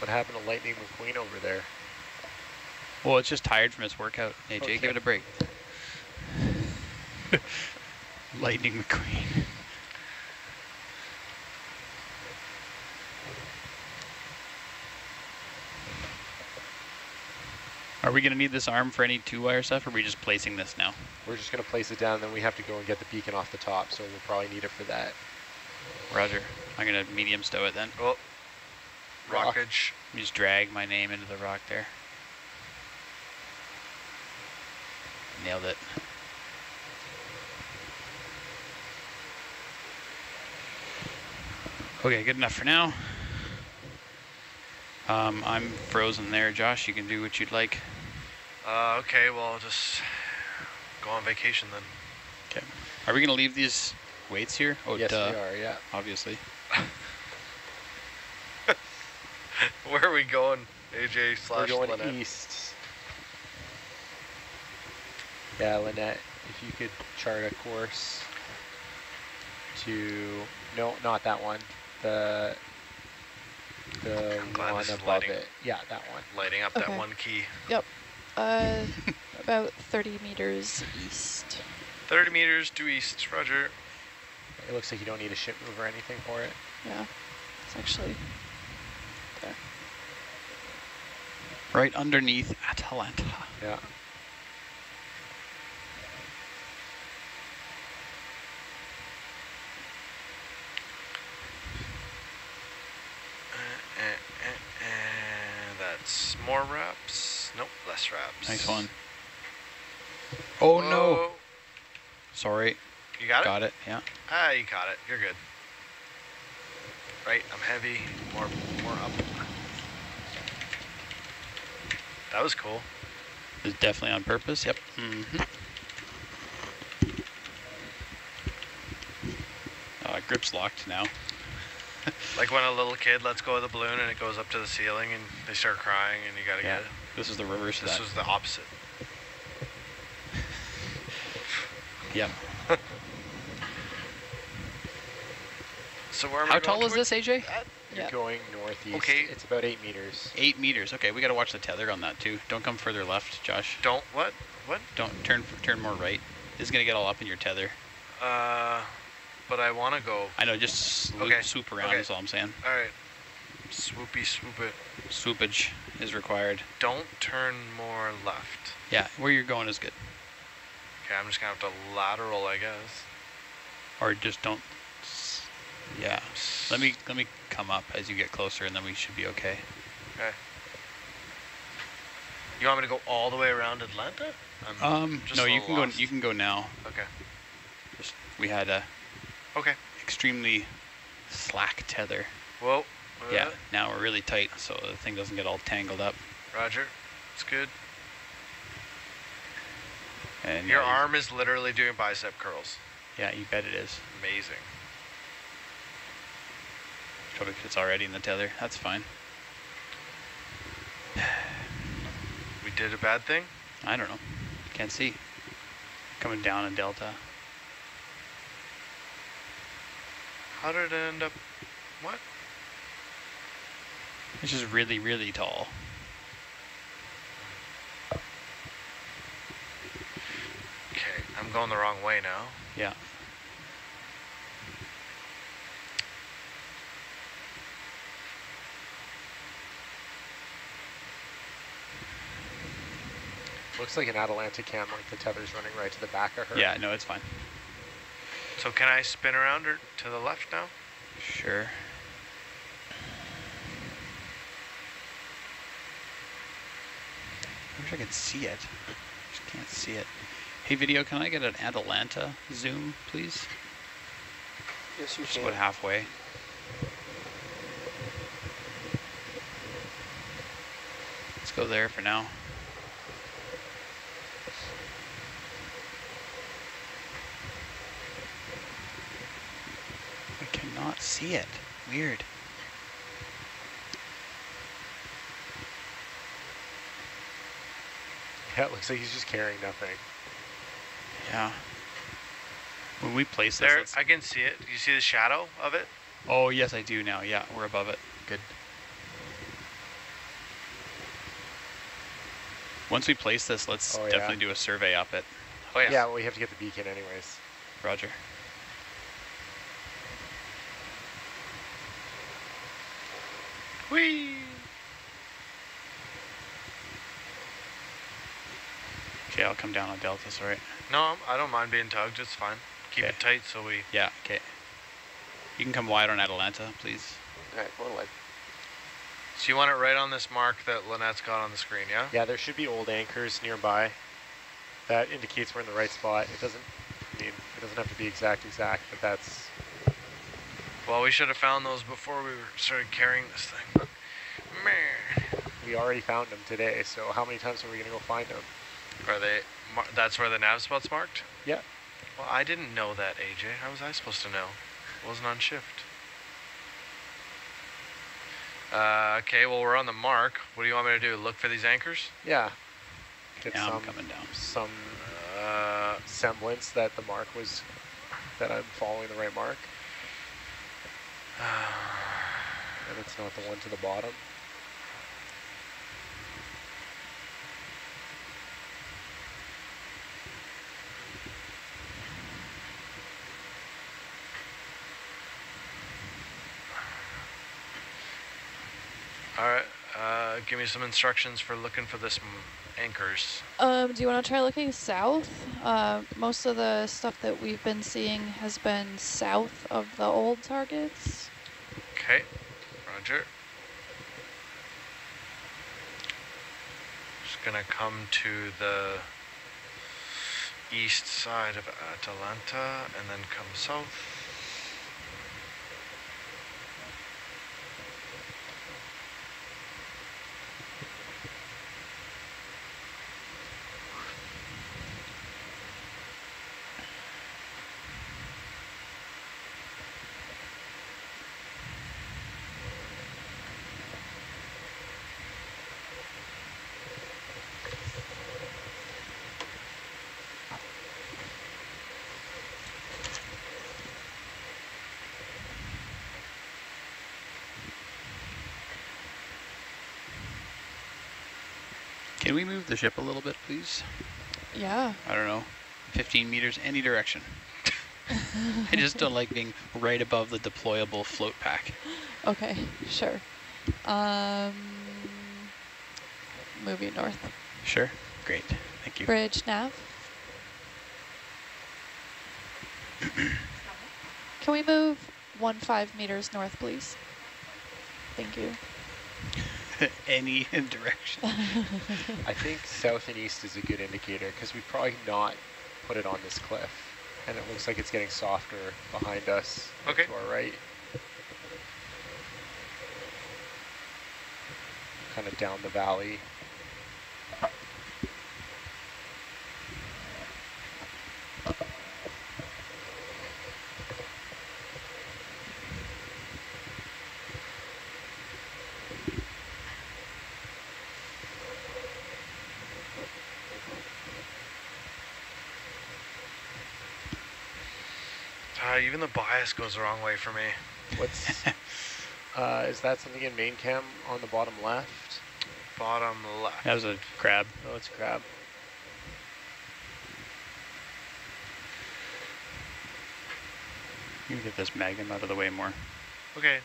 What happened to Lightning McQueen over there? Well, it's just tired from its workout. AJ, Okay. give it a break. *laughs* Lightning McQueen. Are we going to need this arm for any two-wire stuff, or are we just placing this now? We're just going to place it down, and then we have to go and get the beacon off the top, so we'll probably need it for that. Roger. I'm going to medium stow it then. Oh, Rock. rockage. Let just drag my name into the rock there. Nailed it. Okay, good enough for now. Um, I'm frozen there, Josh. You can do what you'd like. Uh, okay, well, I'll just go on vacation then. Okay. Are we going to leave these weights here? Oh, yes, duh, we are, yeah. obviously. *laughs* Where are we going, AJ We're slash going Lynette? east. Yeah, Lynette, if you could chart a course to, no, not that one, the, the one above lighting. it. Yeah, that one. Lighting up that one key. Uh, about 30 meters east. 30 meters due east, roger. It looks like you don't need a ship move or anything for it. Yeah, it's actually there. Right underneath Atalanta. Yeah. Uh, uh, that's more reps. Nope, less reps. Nice one. Oh, no. Sorry. You got it? Got it, yeah. Ah, you caught it. You're good. Right, I'm heavy. More, more up. That was cool. It's definitely on purpose. Yep. hmm Uh, grip's locked now. *laughs* Like when a little kid lets go of the balloon and it goes up to the ceiling and they start crying and you gotta Yeah. get it. This is the reverse of This that. was the opposite. *laughs* Yep. *laughs* So where am How I going tall is this, AJ? You're Yeah. going northeast. Okay. It's about eight meters. Eight meters. Okay, we got to watch the tether on that too. Don't come further left, Josh. Don't what? What? Don't turn turn more right. This is gonna get all up in your tether. Uh, but I want to go. I know. Just swoop, Okay, swoop around okay. is all I'm saying. All right. Swoopy swoop it. Swoopage is required. Don't turn more left. Yeah, where you're going is good. Okay, I'm just gonna have to lateral, I guess. Or just don't. Yeah. Let me let me come up as you get closer, and then we should be okay. Okay. You want me to go all the way around Atalanta? I'm Um, just no, you can go. You can go now. Okay. Just we had a Okay. extremely slack tether. Yeah. Now we're really tight, so the thing doesn't get all tangled up. Roger. It's good. And Your yeah, arm is literally doing bicep curls. Yeah, you bet it is. Amazing. Probably 'cause it's already in the tether. That's fine. *sighs* We did a bad thing? I don't know. Can't see. Coming down in delta. How did it end up? What? It's just really, really tall. Okay, I'm going the wrong way now. Yeah. Looks like an Atalanta cam, like the tether's running right to the back of her. Yeah, no, it's fine. So can I spin around or to the left now? Sure. wish I could see it. Just can't see it. Hey, video, can I get an Atalanta zoom, please? Yes, you Just can. about halfway. Let's go there for now. I cannot see it. Weird. Yeah, it looks like he's just carrying nothing. Yeah. When we place this, There, let's- I can see it. Do you see the shadow of it? oh yes, I do now. Yeah, we're above it. Good. Once we place this, let's Oh, yeah. definitely do a survey up it. Oh yeah. Yeah, well, we have to get the beacon anyways. Roger. Whee! Okay, I'll come down on Delta, sorry. No, I don't mind being tugged. It's fine. Keep Okay. it tight so we. Yeah, okay. You can come wide on Atalanta, please. All right, one leg. So you want it right on this mark that Lynette's got on the screen, yeah? Yeah, there should be old anchors nearby. That indicates we're in the right spot. It doesn't, I mean, it doesn't have to be exact, exact, but that's, Well, we should have found those before we started carrying this thing. But meh. we already found them today, so how many times are we going to go find them? Are they? That's where the nav spot's marked. Yeah. Well, I didn't know that, AJ. How was I supposed to know? Wasn't on shift. Uh, okay, well we're on the mark. What do you want me to do? Look for these anchors? Yeah. Get Yeah, I'm some, coming down. some Uh, semblance that the mark was, that I'm following the right mark, *sighs* and it's not the one to the bottom. all right. Uh, give me some instructions for looking for this m- anchors. Um, do you want to try looking south? Uh, most of the stuff that we've been seeing has been south of the old targets. Okay. Roger. Just gonna come to the east side of Atalanta and then come south. We move the ship a little bit, please? Yeah. I don't know, 15 meters any direction. *laughs* I just don't like being right above the deployable float pack. Okay, sure. Um, move you north. Sure, great, thank you. Bridge nav. *clears throat* Can we move one five meters north, please? Thank you. *laughs* any direction. I think south and east is a good indicator because we probably not put it on this cliff. And it looks like it's getting softer behind us Okay. to our right. Kind of down the valley. Uh, even the bias goes the wrong way for me. What's, *laughs* uh, is that something in main cam on the bottom left? Bottom left. That was a crab. Oh, it's a crab. You can get this magnum out of the way more. Okay.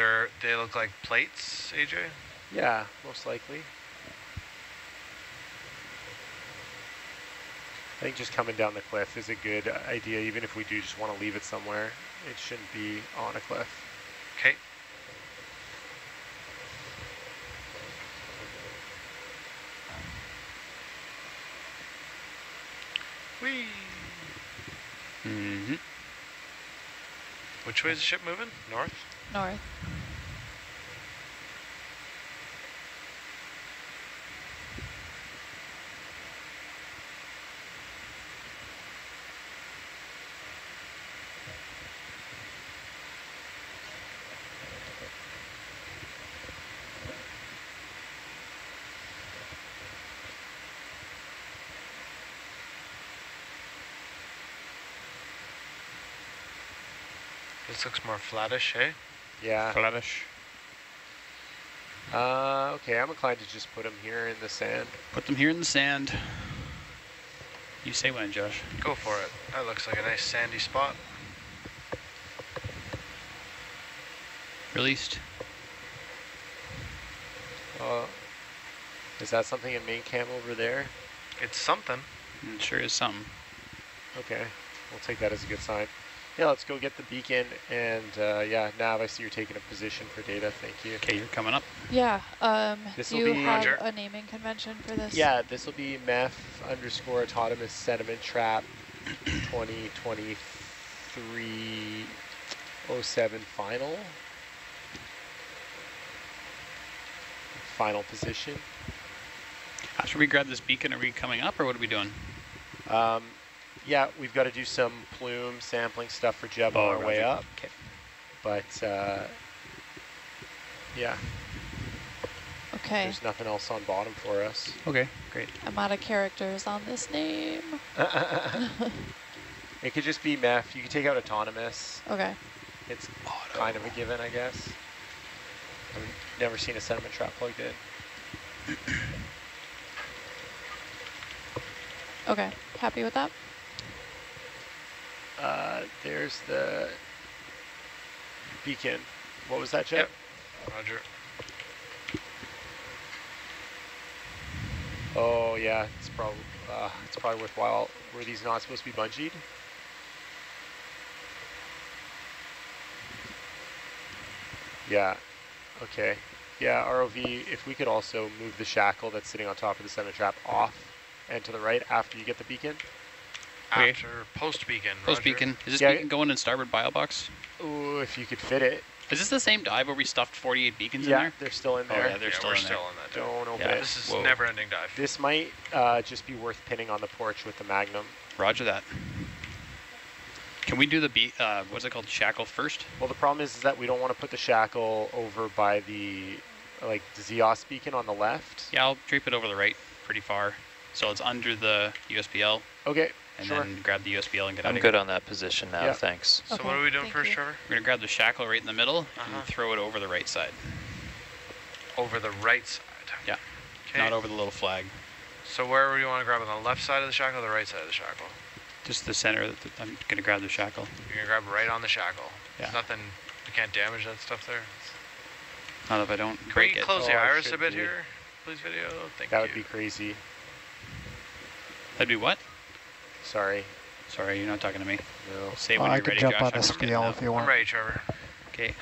are, they look like plates, AJ? Yeah, most likely. I think just coming down the cliff is a good idea, even if we do just want to leave it somewhere. It shouldn't be on a cliff. Okay. Whee! Mm -hmm. Which way is the ship moving? North? North. This looks more flattish, eh? Yeah. Flattish. Uh, okay, I'm inclined to just put them here in the sand. Put them here in the sand. You say when, Josh. Go for it. That looks like a nice sandy spot. Released. Uh, is that something in main cam over there? It's something. It sure is something. Okay, we'll take that as a good sign. Yeah, let's go get the beacon. And uh, yeah, Nav, I see you're taking a position for data. Thank you. Okay, you're coming up. Yeah. Um, This will be- have Roger. a naming convention for this? Yeah, this will be MEF underscore autonomous sediment trap 2023 07 final. Final position. After we grab this beacon, are we coming up or what are we doing? Um, yeah, we've got to do some plume sampling stuff for Jeb Oh, on our way up. Okay. But uh, yeah, Okay. there's nothing else on bottom for us. Okay, great. I'm out of characters on this name. *laughs* it could just be MEF. You could take out autonomous. Okay. It's kind of a given, I guess. I've never seen a sediment trap plugged in. Okay. Happy with that? Uh, there's the beacon. What was that, Jeb? Yep. Roger. Oh yeah, it's probably uh, it's probably worthwhile. Were these not supposed to be bungeed? Yeah. Okay. Yeah, ROV. If we could also move the shackle that's sitting on top of the sediment trap off and to the right after you get the beacon. Okay. After post beacon. Post Roger. beacon. Is this Yeah. beacon going in starboard bio box? Ooh, if you could fit it. Is this the same dive where we stuffed 48 beacons yeah, in there? they're still in there. Oh, there. yeah, they're yeah, still we're in there. still in that. Don't open Yeah. it. This is Whoa. never ending dive. This might uh, just be worth pinning on the porch with the Magnum. Roger that. Can we do the be uh, what's it called? Shackle first? Well, the problem is, is that we don't want to put the shackle over by the like the Xeos beacon on the left. Yeah, I'll drape it over the right pretty far. So it's under the USBL Okay, and sure. then grab the USBL and get out I'm good here. on that position now, Yeah. thanks. So Okay, what are we doing thank first. Trevor? We're gonna grab the shackle right in the middle Uh-huh. and throw it over the right side, Over the right side. Yeah. Okay. not over the little flag. So where do you want to grab on the left side of the shackle or the right side of the shackle? Just the center. That the, I'm gonna grab the shackle. You're gonna grab right on the shackle. Yeah. There's nothing. You can't damage that stuff there. Not if I don't Can break we it. close the Oh, iris a bit be. here, please? Video. Thank that you. would be crazy. That'd be what? Sorry. Sorry, you're not talking to me. No. Say Well, when oh, I you're could ready, jump Josh. on I'm the getting scale if you I'm want. ready, Trevor. Okay.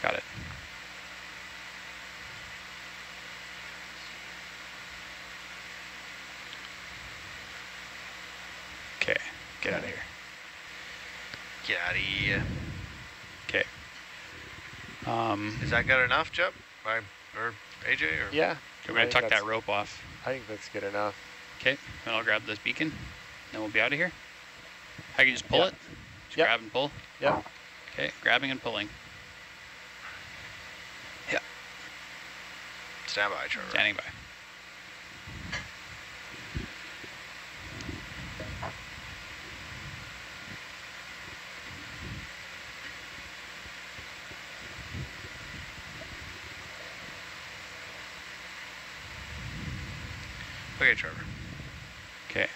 Got it. Okay, get out of here. Get out of here. Okay. Um, Is that good enough, Jeb? Or, or AJ? Or Yeah. we're I gonna tuck that rope off. I think that's good enough. Okay, then I'll grab this beacon, then we'll be out of here. I can just pull Yeah. it? Just Yep. grab and pull? Yeah. Okay, grabbing and pulling. Yeah. Stand by, Trevor. Standing by. Okay, Trevor. Okay,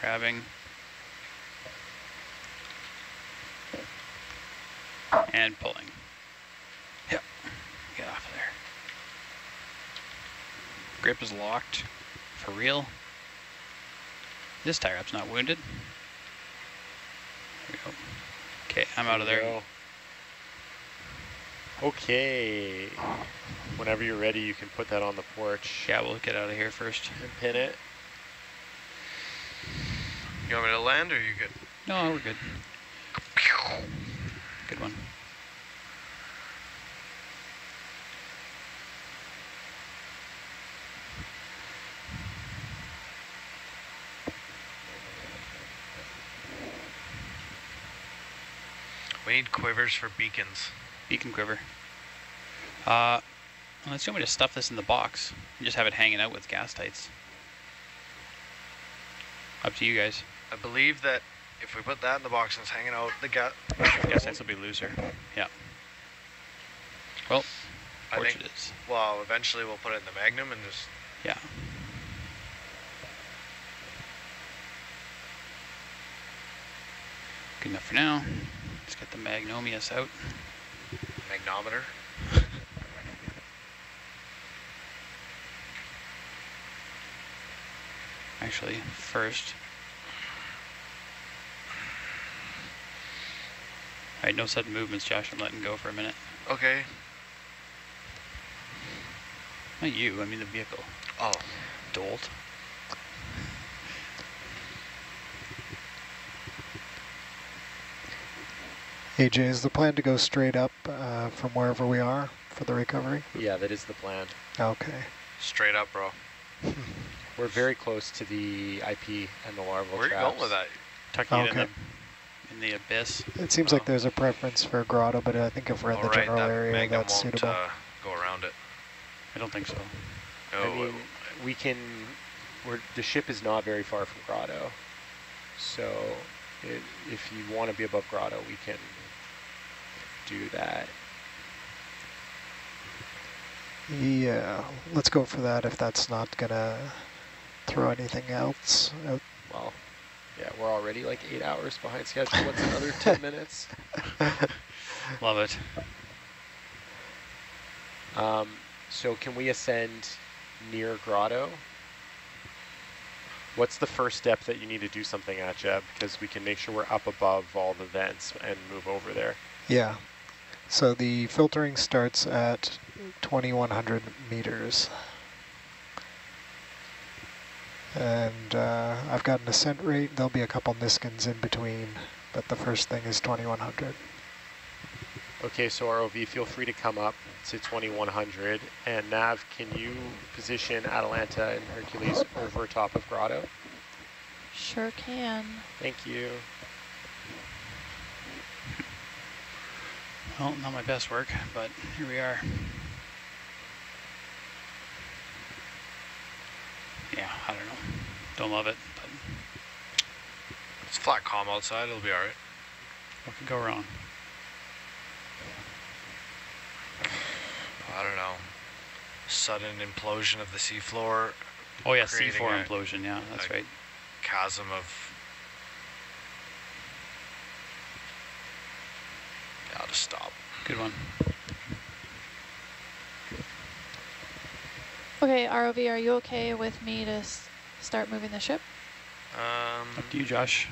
grabbing. And pulling. Yep, get off of there. Grip is locked, for real. This tie wrap's not wounded. There we go. Okay, I'm out of there. Okay. Whenever you're ready, you can put that on the porch Yeah, we'll get out of here first. and pin it. You want me to land or you good? No, we're good. Good one. We need quivers for beacons. Beacon quiver. Uh, unless you want me to stuff this in the box and just have it hanging out with gas tights. Up to you guys. I believe that if we put that in the box and it's hanging out, the gas. Gas tights will be looser. Yeah. Well, I think. it is. Well, eventually we'll put it in the Magnum and just. Yeah. Good enough for now. Let's get the Magnomius out. Magnometer. Actually, first. Alright, no sudden movements, Josh. I'm letting go for a minute. Okay. Not you, I mean the vehicle. Oh. Dolt. AJ, is the plan to go straight up uh, from wherever we are for the recovery? Yeah, that is the plan. Okay. Straight up, bro. *laughs* We're very close to the IP and the larval Where are you going with that? Tucking it in the, in the abyss. It seems like there's a preference for grotto, but I think if we're in the All right, general that area, Magnum that's won't suitable. uh, go around it. I don't think so. No, I mean, we can. We're, the ship is not very far from Grotto, so it, if you want to be above Grotto, we can do that. Yeah, let's go for that if that's not gonna throw anything else out. Well, yeah, we're already like eight hours behind schedule. What's another *laughs* ten minutes? *laughs* Love it. Um, so can we ascend near Grotto? What's the first step that you need to do something at, Jeb? Because we can make sure we're up above all the vents and move over there. Yeah. So the filtering starts at 2100 meters. And uh, I've got an ascent rate. There'll be a couple Niskins in between, but the first thing is 2100. Okay, so ROV, feel free to come up to 2100. And Nav, can you position Atalanta and Hercules over top of Grotto? Sure can. Thank you. Well, not my best work, but here we are. Yeah, I don't know. Don't love it, but It's flat calm outside. It'll be all right. what could go wrong? I don't know. Sudden implosion of the seafloor, Oh yeah, seafloor implosion. Yeah, that's right. chasm of. Yeah, I'll just stop. Good one. Okay, ROV, are you okay with me to s start moving the ship? Um, Up to you, Josh.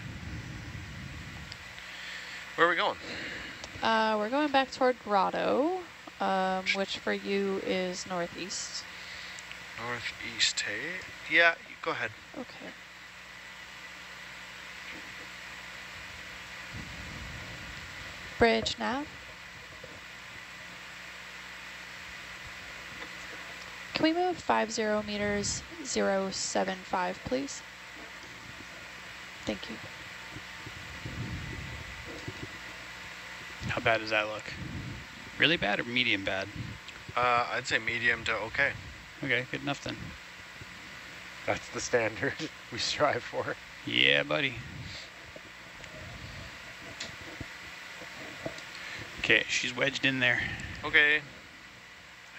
where are we going? Uh, we're going back toward Grotto, um, which for you is northeast. Northeast, hey? Yeah, go ahead. Okay. Bridge nav. Can we move 50 meters 075, please? Thank you. How bad does that look? Really bad or medium bad? Uh, I'd say medium to okay. Okay, good enough then. That's the standard *laughs* we strive for. Yeah, buddy. Okay, she's wedged in there. Okay,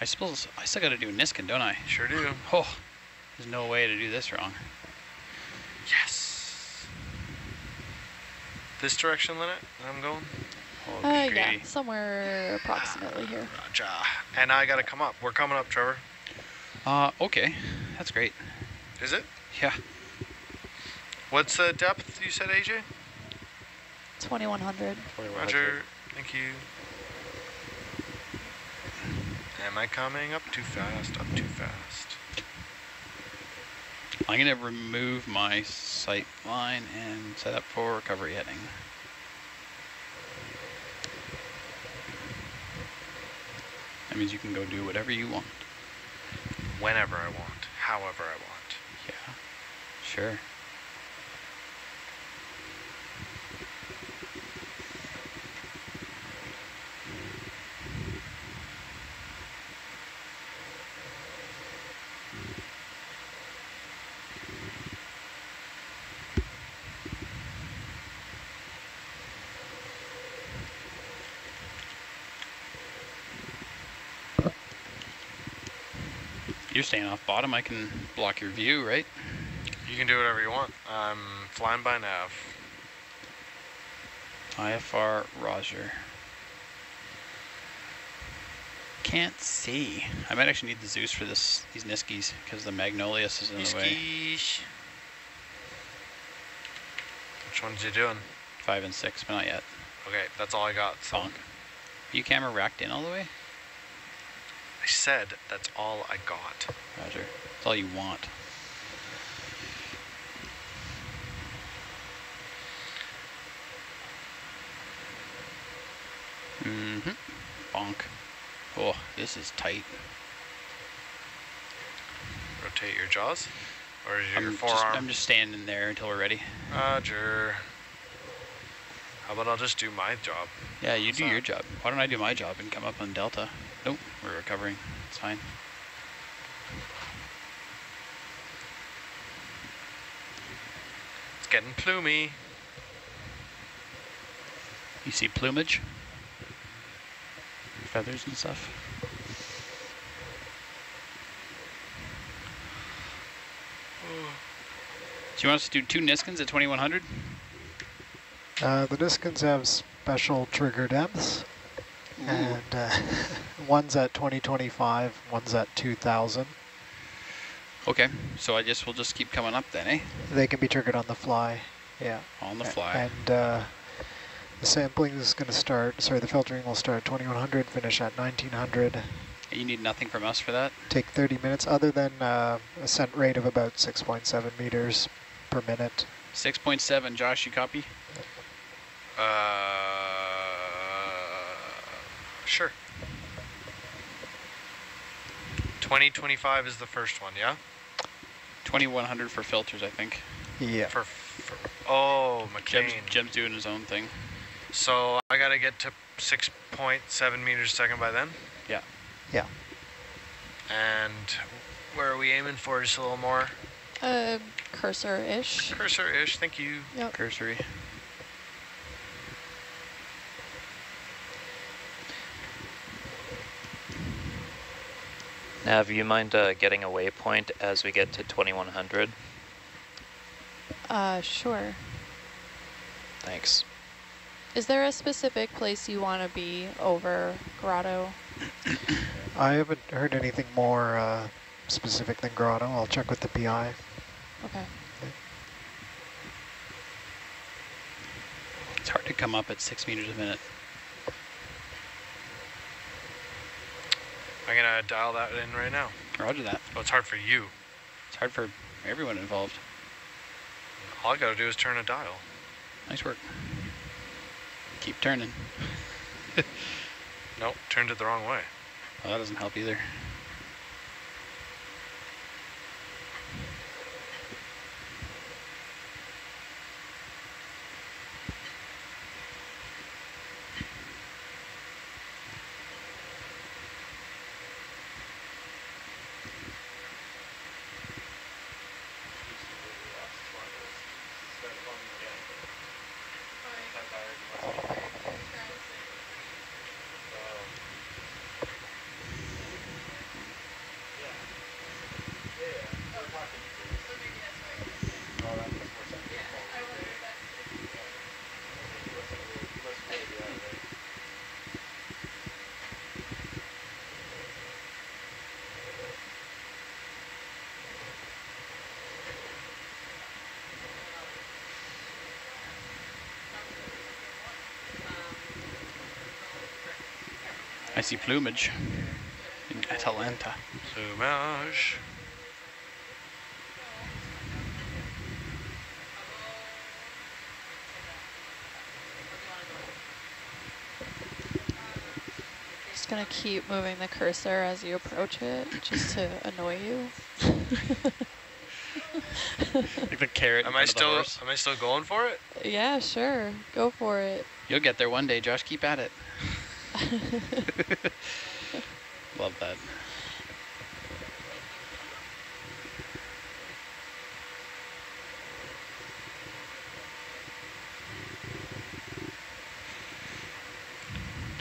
I suppose I still got to do Niskin, don't I? sure do. Oh, there's no way to do this wrong. Yes. This direction, Lynette, that I'm going? Oh, Uh, yeah, somewhere approximately here. Roger. And I gotta come up. We're coming up, Trevor. Uh, okay, that's great. Is it? Yeah, What's the depth you said, AJ? 2100. 2100. Roger. Thank you. Am I coming up too fast? Up too fast. I'm gonna remove my sight line and set up for recovery heading. That means you can go do whatever you want. Whenever I want. However I want. Yeah, sure. You're staying off bottom. I can block your view, right? You can do whatever you want. I'm flying by nav. IFR Roger. Can't see. I might actually need the Zeus for this these Niskies because the Magnolius is in the way. Which ones you doing? Five and six, but not yet. Okay, that's all I got. So Bonk. You camera racked in all the way? I said that's all I got. Roger. That's all you want. Mm-hmm. Bonk. Oh, this is tight. Rotate your jaws. Or is your I'm just, forearm? I'm just standing there until we're ready. Roger. How about I'll just do my job? Yeah, you What's do your job. Why don't I do my job and come up on Delta? Nope, we're recovering. It's fine. It's getting plumy. You see plumage? Feathers and stuff? Do you want us to do two Niskins at 2100? Uh, the Niskins have special trigger depths, and uh, *laughs* one's at 2025, one's at 2000. Okay, so I guess we'll just keep coming up then, eh? They can be triggered on the fly, yeah. On the fly. And uh, the sampling is going to start, sorry, the filtering will start at 2100, finish at 1900. You need nothing from us for that? Take 30 minutes, other than uh, ascent rate of about 6.7 meters per minute. 6.7, Josh, you copy? Uh, sure. 2025 is the first one, yeah? 2100 for filters, I think. Yeah. For, for oh, Jem's, McLane. Jem's doing his own thing. So I gotta get to 6.7 meters a second by then? Yeah. Yeah. And where are we aiming for? Just a little more Uh, cursor-ish. cursor-ish. Thank you. Yep. Cursory. Nav, do you mind uh, getting a waypoint as we get to 2100? Uh, sure. Thanks. Is there a specific place you want to be over Grotto? *coughs* I haven't heard anything more uh, specific than Grotto. I'll check with the PI. Okay. It's hard to come up at six meters a minute. I'm gonna dial that in right now. Roger that. Oh, it's hard for you. It's hard for everyone involved. All I gotta do is turn a dial. Nice work. Keep turning. *laughs* Nope, turned it the wrong way. Well, that doesn't help either. I see plumage in Atalanta. Plumage. Just gonna keep moving the cursor as you approach it, just to *laughs* annoy you. Like the carrot. Am I front of the still am I still going for it? yeah, sure. Go for it. You'll get there one day, Josh. Keep at it. *laughs* Love that.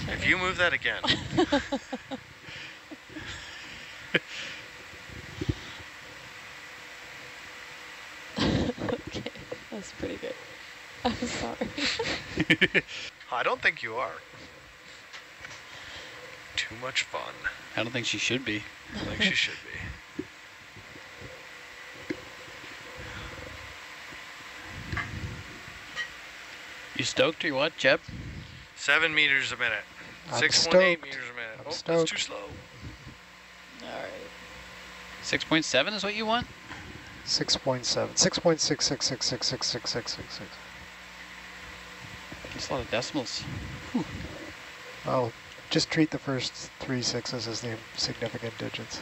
If you move that again, *laughs* okay, that's pretty good. I'm sorry. *laughs* I don't think you are. Too much fun. I don't think she should be. I think she should be. You stoked or you what, Jeb? Seven meters a minute. Six point eight meters a minute. I'm oh, stoked. that's too slow. All right. 6.7 is what you want? 6.7, 6.666666666. That's a lot of decimals. Oh, just treat the first three sixes as the significant digits.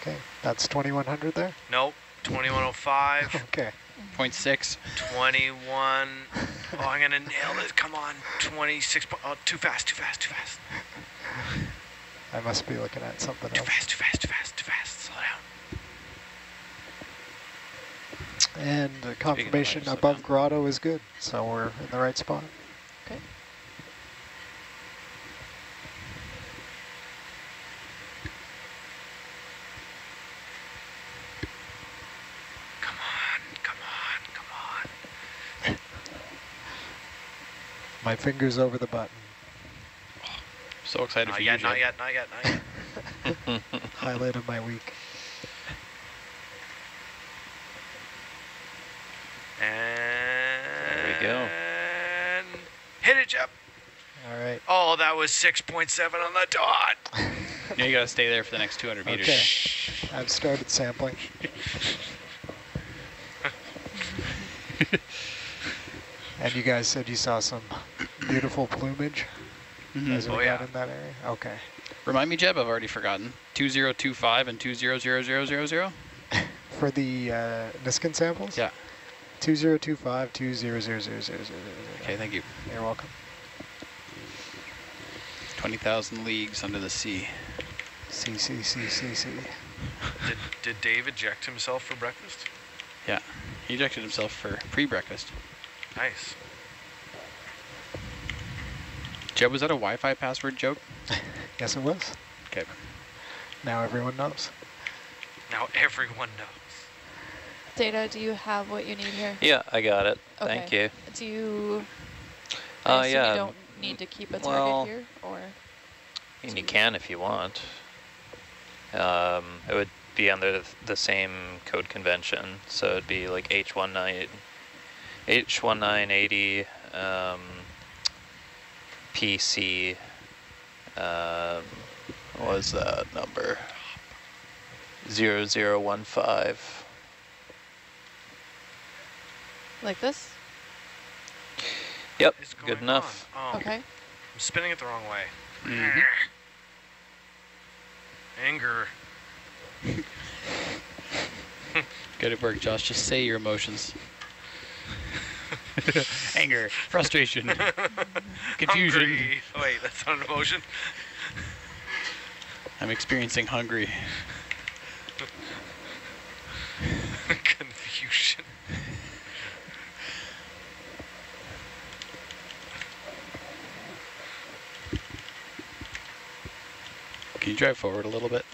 Okay, that's 2100 there? Nope. 2105, *laughs* Okay. 0.6. 21. Oh, I'm gonna nail this. Come on. 26. po- Oh, too fast, too fast, too fast. I must be looking at something Too else. fast, too fast, too fast, too fast. Slow down. And the confirmation above grotto is good, so we're in the right spot. Okay. Come on, come on, come on. My finger's over the button. So excited Not for yet, you, not Jeb. yet, not yet, not yet. *laughs* *laughs* Highlight of my week. And there we go. hit it, Jeb. All right. Oh, that was 6.7 on the dot. *laughs* Yeah, you gotta stay there for the next 200 meters. Okay. I've started sampling. and you guys said you saw some beautiful plumage Mhm. as we Oh, got yeah. in that area? Okay. Remind me, Jeb, I've already forgotten. 2025 and 200000? *laughs* For the uh, Niskin samples? Yeah. 2025, 20000000. Okay, thank you. You're welcome. 20,000 leagues under the sea. C, C, C, C, C. Did, did Dave eject himself for breakfast? Yeah. He ejected himself for pre-breakfast. Nice. Jeb, was that a Wi-Fi password joke? *laughs* Yes, it was. Okay. Now everyone knows. Now everyone knows. Data, do you have what you need here? Yeah, I got it. Thank you. Do you? I Uh, yeah. You don't need to keep a target Well, here, or And you can if you want. Um, it would be under the, the same code convention, so it'd be like H19, H1980, um, PC. Um, what was that number? 0015. like this? Yep, It's good enough. Oh, Okay. I'm spinning it the wrong way. Mm -hmm. *laughs* Anger. Good at work, Josh. Just say your emotions. *laughs* Anger, frustration, *laughs* confusion. Hungry. Wait, that's not an emotion. I'm experiencing hungry. *laughs* Confusion. Can you drive forward a little bit?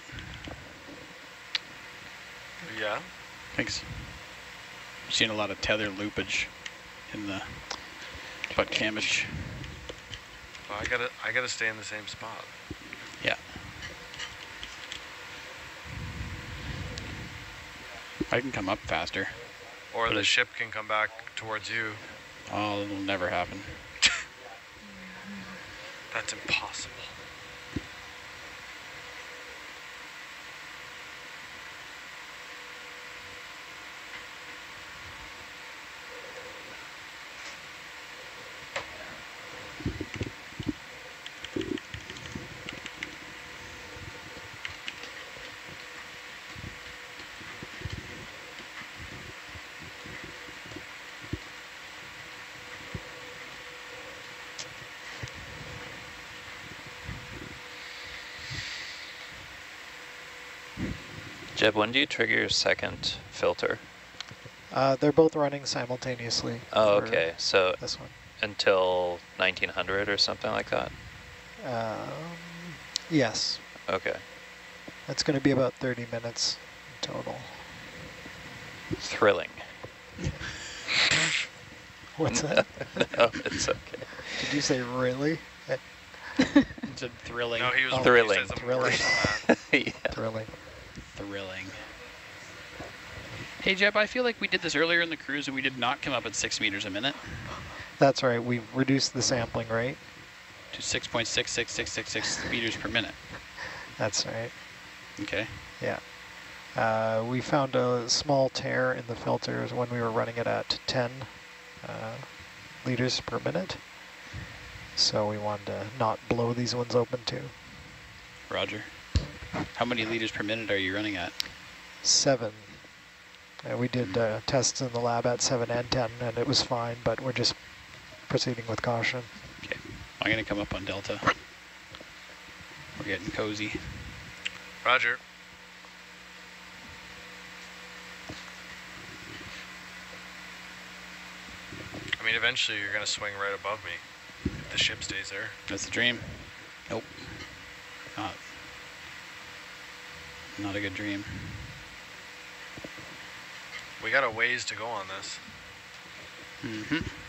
Yeah. Thanks. I've seen a lot of tether loopage in the butt camage. Well, I gotta, I gotta stay in the same spot. Yeah. I can come up faster. Or But the ship can come back towards you. Oh, it'll never happen. *laughs* That's impossible. Jeb, when do you trigger your second filter? Uh, they're both running simultaneously. Oh, okay. So This one. until 1900 or something like that? Um, yes, Okay. that's going to be about 30 minutes in total. Thrilling. *laughs* What's *laughs* that? no, it's okay. Did you say really? *laughs* It's a thrilling. No, he was Oh. Thrilling. He said something Thrilling. worse yeah. Thrilling. Thrilling. Hey Jeb, I feel like we did this earlier in the cruise and we did not come up at six meters a minute That's right. We've reduced the sampling rate. to 6.66666 meters per minute. That's right. Okay. Yeah. Uh, we found a small tear in the filters when we were running it at 10 uh, liters per minute. So we wanted to not blow these ones open too. Roger. How many liters per minute are you running at? Seven. And we did uh, tests in the lab at 7 and 10, and it was fine, but we're just proceeding with caution. Okay. I'm going to come up on Delta. We're getting cozy. Roger. I mean, eventually you're going to swing right above me if the ship stays there. That's the dream. Nope. Not. Not a good dream. We got a ways to go on this. Mm-hmm.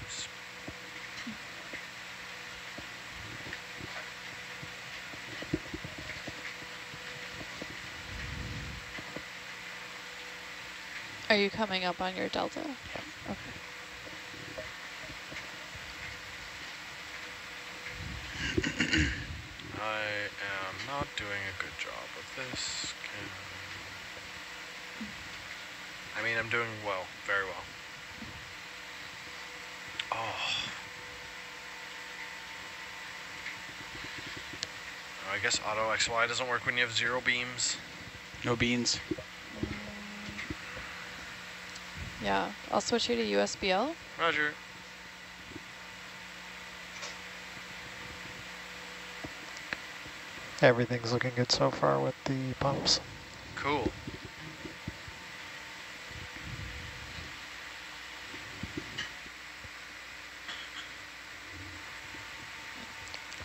Are you coming up on your delta? Okay. I am not doing a good job of this. Can... I mean, I'm doing well, very well. Oh. I guess auto XY doesn't work when you have zero beams. No beans. Yeah, I'll switch you to USBL. Roger. Everything's looking good so far with the pumps. Cool.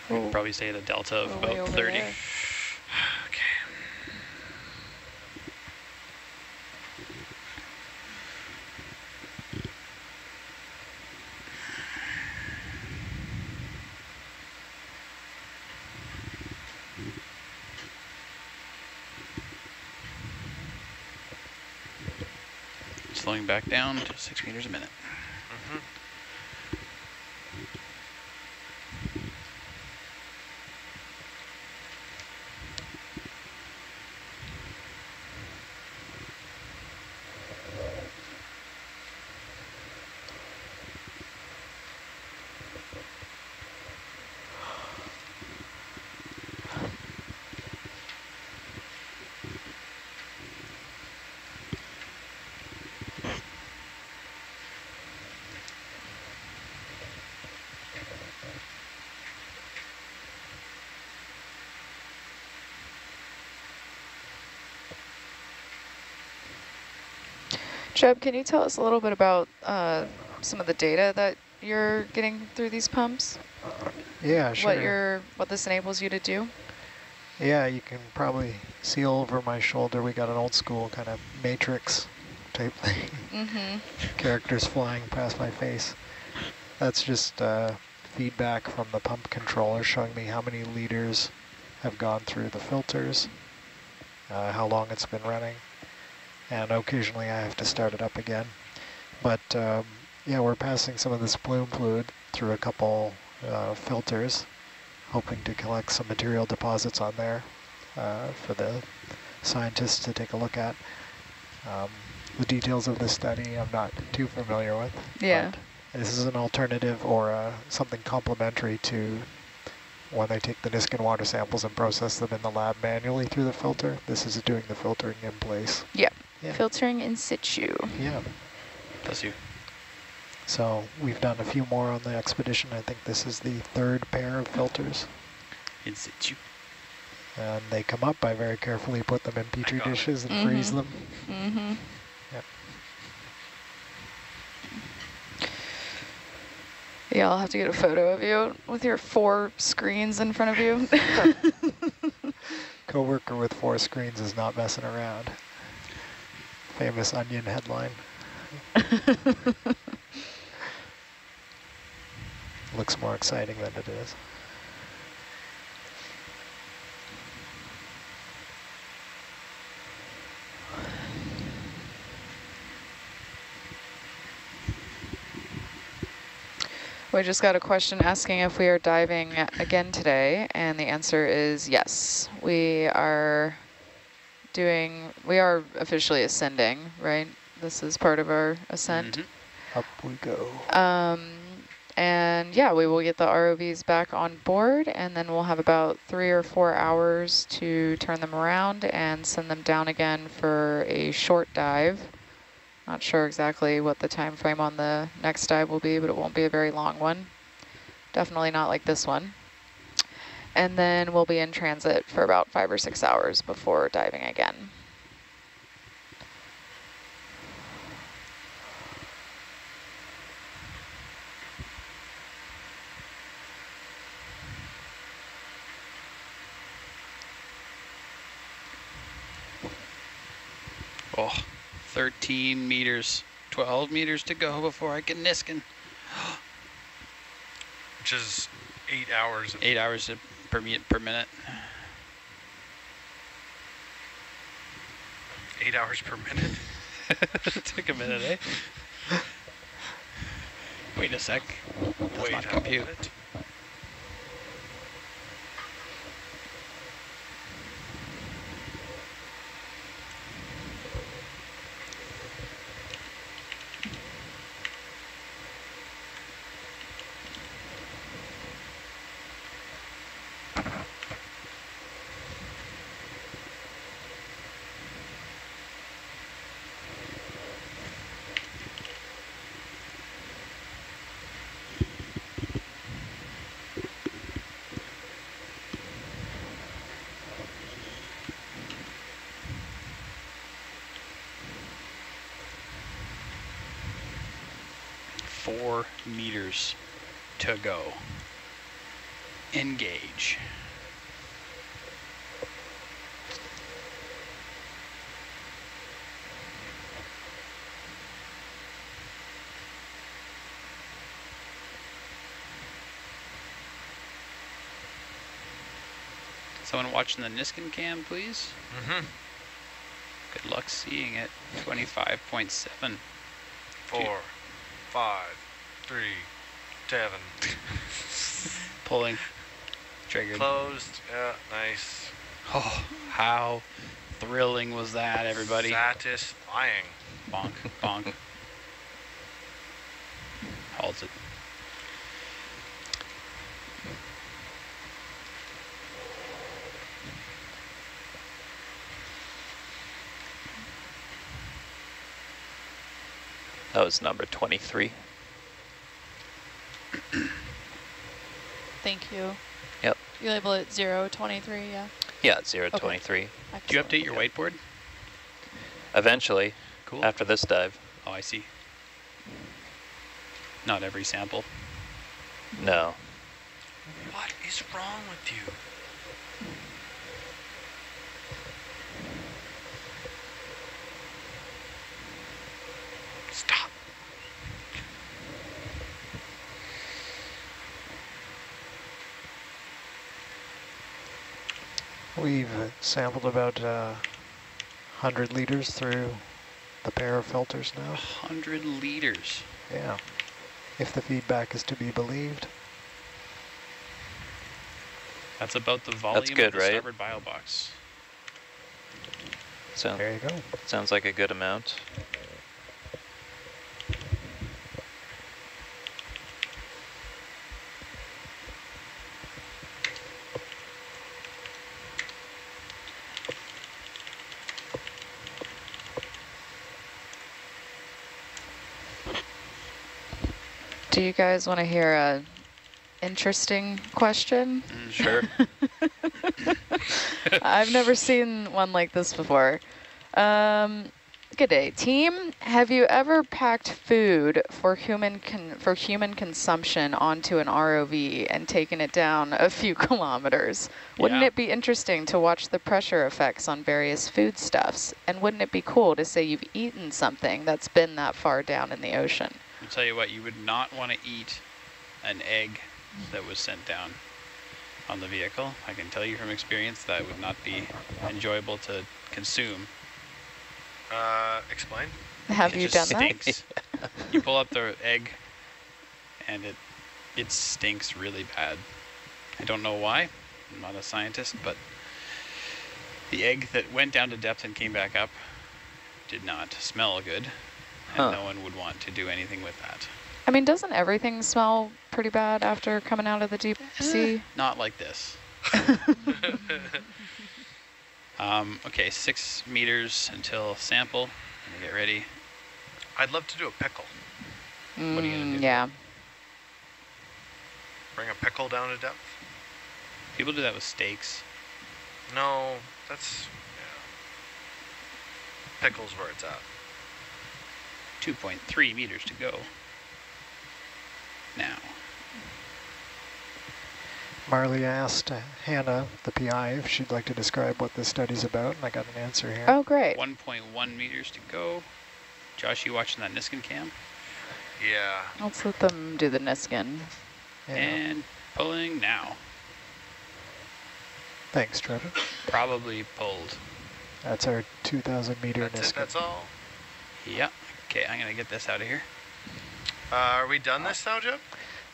We Oh, could probably stay at a delta of we're about 30. there. Okay. Slowing back down to six meters a minute. Mm-hmm. Jeb, can you tell us a little bit about uh, some of the data that you're getting through these pumps? Yeah, sure. What your what this enables you to do? Yeah, you can probably see over my shoulder we got an old school kind of matrix type thing. Mm-hmm. *laughs* Characters flying past my face. That's just uh, feedback from the pump controller showing me how many liters have gone through the filters, uh, how long it's been running, and occasionally I have to start it up again. But um, yeah, we're passing some of this plume fluid through a couple uh, filters, hoping to collect some material deposits on there uh, for the scientists to take a look at. Um, the details of this study I'm not too familiar with. Yeah. This is an alternative or uh, something complementary to when they take the Niskin water samples and process them in the lab manually through the filter. This is doing the filtering in place. Yeah. Yeah. Filtering in situ. Yeah. Bless you. So we've done a few more on the expedition. I think this is the third pair of filters. In situ. And they come up, I very carefully put them in petri got it. dishes and freeze Mm-hmm. Mhm. them. Mm-hmm. Yep. Yeah, I'll have to get a photo of you with your four screens in front of you. *laughs* Coworker with four screens is not messing around. Famous Onion headline. *laughs* Looks more exciting than it is. we just got a question asking if we are diving again today, and the answer is yes. We are doing, we are officially ascending, right? This is part of our ascent. Mhm. Up we go. Um, and yeah, we will get the ROVs back on board and then we'll have about three or four hours to turn them around and send them down again for a short dive. Not sure exactly what the time frame on the next dive will be, but it won't be a very long one. Definitely not like this one. And then we'll be in transit for about five or six hours before diving again. Oh, 13 meters, 12 meters to go before I can Niskin. Which is eight hours. Eight hours per, per minute. Eight hours per minute. *laughs* *laughs* Took a minute, eh? *laughs* Wait a sec. Does Wait not a compute. minute. Four meters to go. Engage. Someone watching the Niskin cam, please. Mm-hmm. Good luck seeing it. 25.7. Four, five, three, seven. *laughs* Pulling. Triggered. Closed. Yeah, nice. Oh, how thrilling was that, everybody? Satisfying. Bonk, bonk. Holds it. That was number 23. Thank you. Yep. You label it 023, yeah? Yeah, 023. Do you update your whiteboard? Eventually, Cool. after this dive. Oh, I see. Not every sample. No. What is wrong with you? We've uh, sampled about uh, 100 liters through the pair of filters now. 100 liters. Yeah, if the feedback is to be believed. That's about the volume good, of the right? starboard bio box. So, There you go. sounds like a good amount. Guys want to hear a interesting question? Mm, sure. *laughs* I've never seen one like this before. Um, good day, team. Have you ever packed food for human for human consumption onto an ROV and taken it down a few *laughs* kilometers? Wouldn't Yeah. it be interesting to watch the pressure effects on various foodstuffs? And wouldn't it be cool to say you've eaten something that's been that far down in the ocean? I'll tell you what, you would not want to eat an egg that was sent down on the vehicle. I can tell you from experience that would not be enjoyable to consume. Uh, explain. Have It you just done that? stinks. *laughs* you pull up the egg and it it stinks really bad. I don't know why. I'm not a scientist, but the egg that went down to depth and came back up did not smell good. And Huh. no one would want to do anything with that. I mean, doesn't everything smell pretty bad after coming out of the deep sea? Not like this. *laughs* um, okay, six meters until sample. Gonna get ready. I'd love to do a pickle. What are you gonna Mm, do? Yeah. Bring a pickle down to depth. People do that with steaks. No, that's yeah. Pickle's where it's at. 2.3 meters to go. Now. Marley asked Hannah, the PI, if she'd like to describe what this study's about, and I got an answer here. Oh, great. 1.1 meters to go. Josh, you watching that Niskin cam? Yeah. Let's let them do the Niskin. Yeah. And pulling now. Thanks, Trevor. Probably pulled. That's our 2,000 meter That's it. That's all. Yeah. Okay, I'm gonna get this out of here. Uh, are we done this now, Jeb?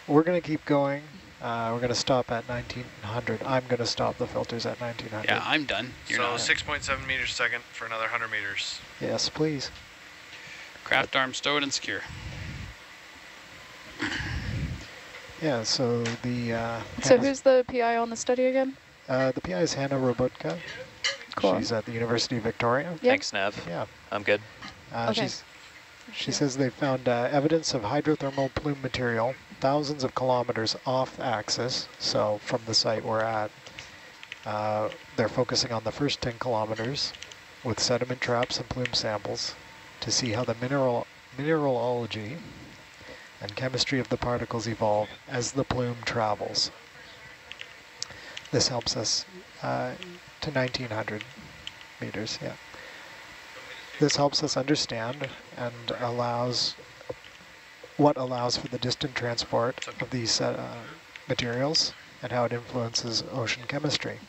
We're going to keep going. Uh, we're going to stop at 1900. I'm going to stop the filters at 1900. Yeah, I'm done. You're so 6.7 meters a second for another 100 meters. Yes, please. Kraft arm stowed and secure. Yeah, so the uh, So who's the PI on the study again? uh, the PI is Hannah Robotka. Cool. She's at the University of Victoria. Yep. Thanks, Nav. Yeah. I'm good. Uh, Okay. she's, she says they found uh, evidence of hydrothermal plume material thousands of kilometers off axis, so from the site we're at. Uh, they're focusing on the first 10 kilometers with sediment traps and plume samples to see how the mineral mineralogy and chemistry of the particles evolve as the plume travels. This helps us uh, to 1900 meters, yeah. This helps us understand and allows what allows for the distant transport of these uh, materials and how it influences ocean chemistry.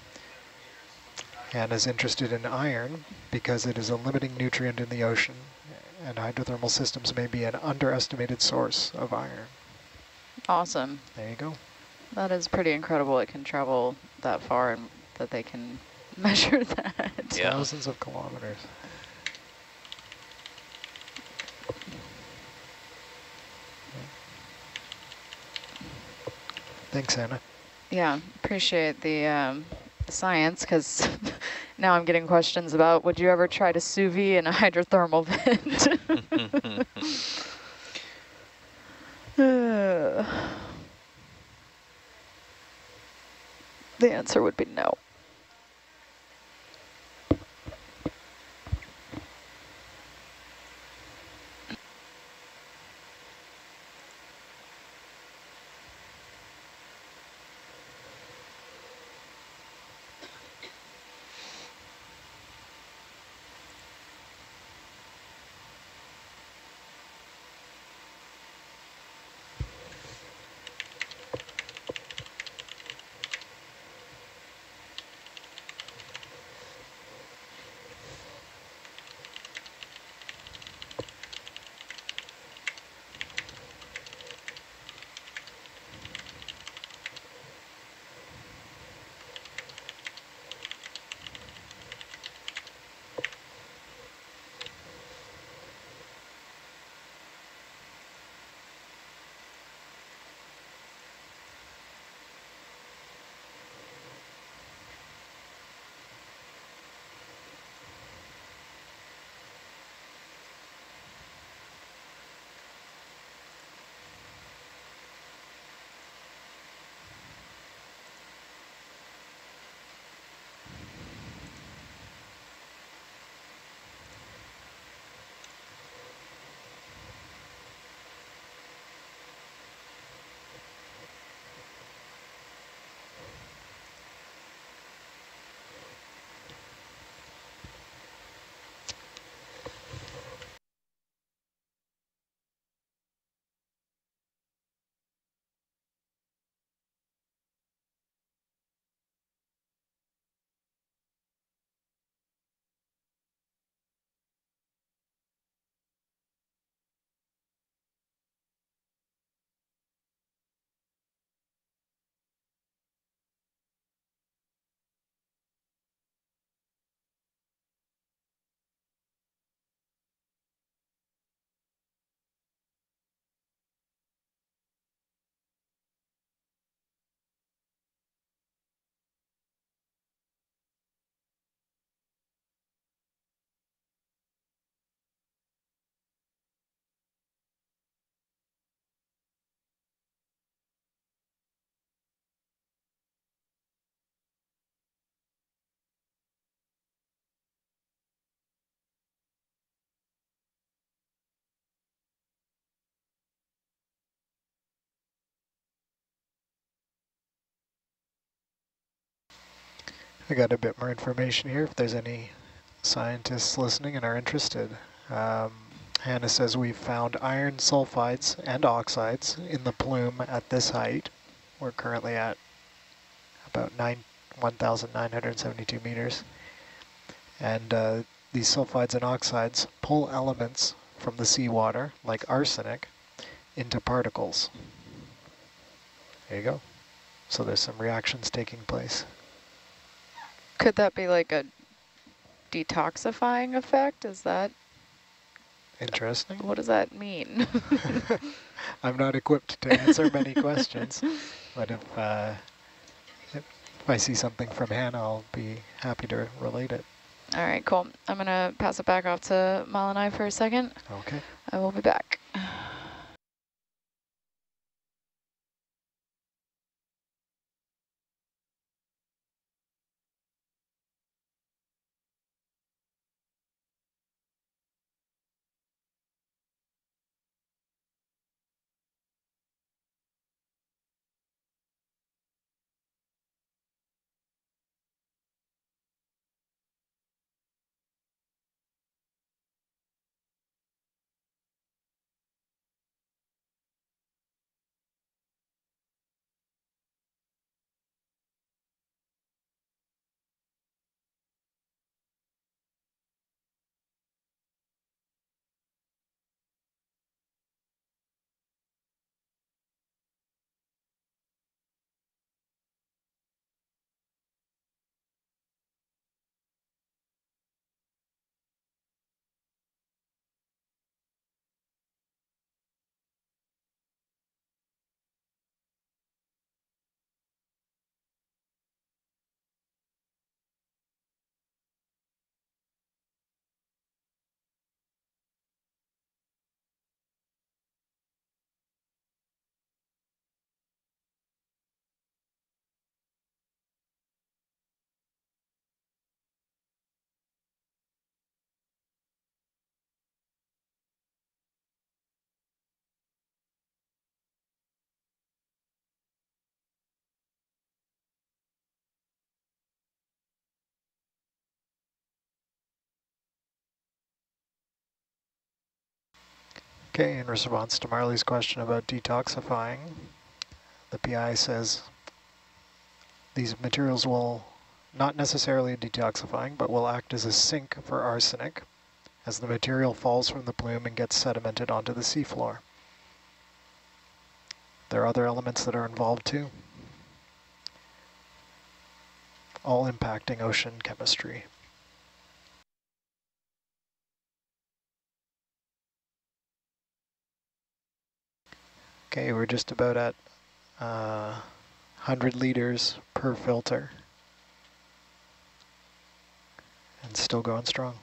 And is interested in iron because it is a limiting nutrient in the ocean and hydrothermal systems may be an underestimated source of iron. Awesome. There you go. That is pretty incredible. It can travel that far and that they can *laughs* measure that. Yeah. Thousands of kilometers. Thanks, Anna. Yeah, appreciate the um, science because *laughs* now I'm getting questions about would you ever try to sous vide in a hydrothermal vent? Uh, *laughs* *laughs* *sighs* the answer would be no. I got a bit more information here if there's any scientists listening and are interested. Um, Hannah says we've found iron sulfides and oxides in the plume at this height. We're currently at about 9 1,972 meters. And uh, these sulfides and oxides pull elements from the seawater, like arsenic, into particles. There you go. So there's some reactions taking place. Could that be like a detoxifying effect? Is that, Interesting. what does that mean? *laughs* I'm not equipped to answer many questions, but if, uh, if I see something from Hannah, I'll be happy to relate it. All right, cool. I'm going to pass it back off to Mal and I for a second. Okay. I will be back. Okay, in response to Marley's question about detoxifying, the PI says these materials will not necessarily detoxifying, but will act as a sink for arsenic as the material falls from the plume and gets sedimented onto the seafloor. There are other elements that are involved too, all impacting ocean chemistry. Okay, we're just about at uh, 100 liters per filter. And still going strong.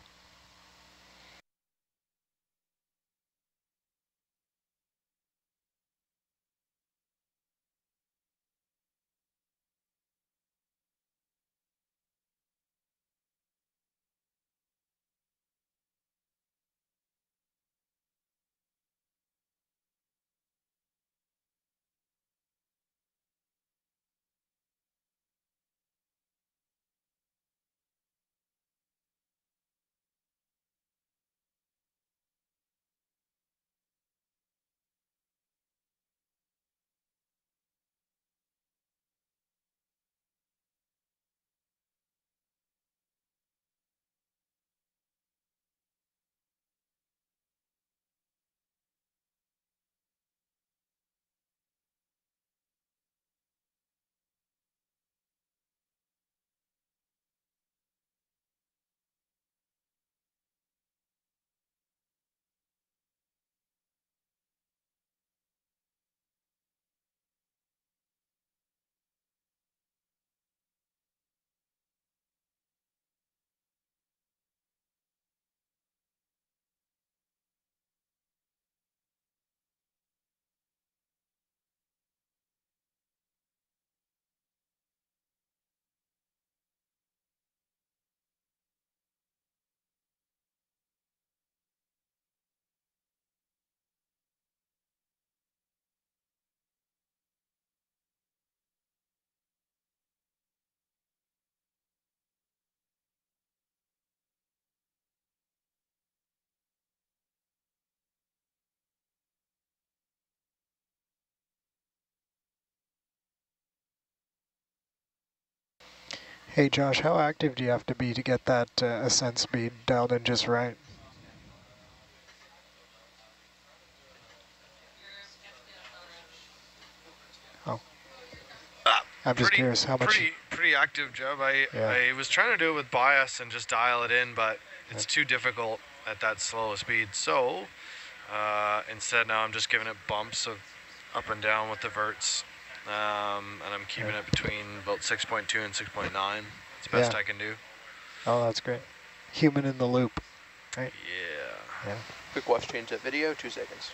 Hey Josh, how active do you have to be to get that uh, ascent speed dialed in just right? Oh. I'm just pretty, curious how much. Pretty, pretty active, Jeb. I, Yeah. I was trying to do it with bias and just dial it in, but it's too difficult at that slow speed. So uh, instead, now I'm just giving it bumps of up and down with the verts, um, and I'm keeping Yeah. it between about 6.2 and 6.9. It's the best Yeah. I can do. Oh, that's great. Human in the loop. right? Yeah. Yeah. Quick watch change that video, two seconds.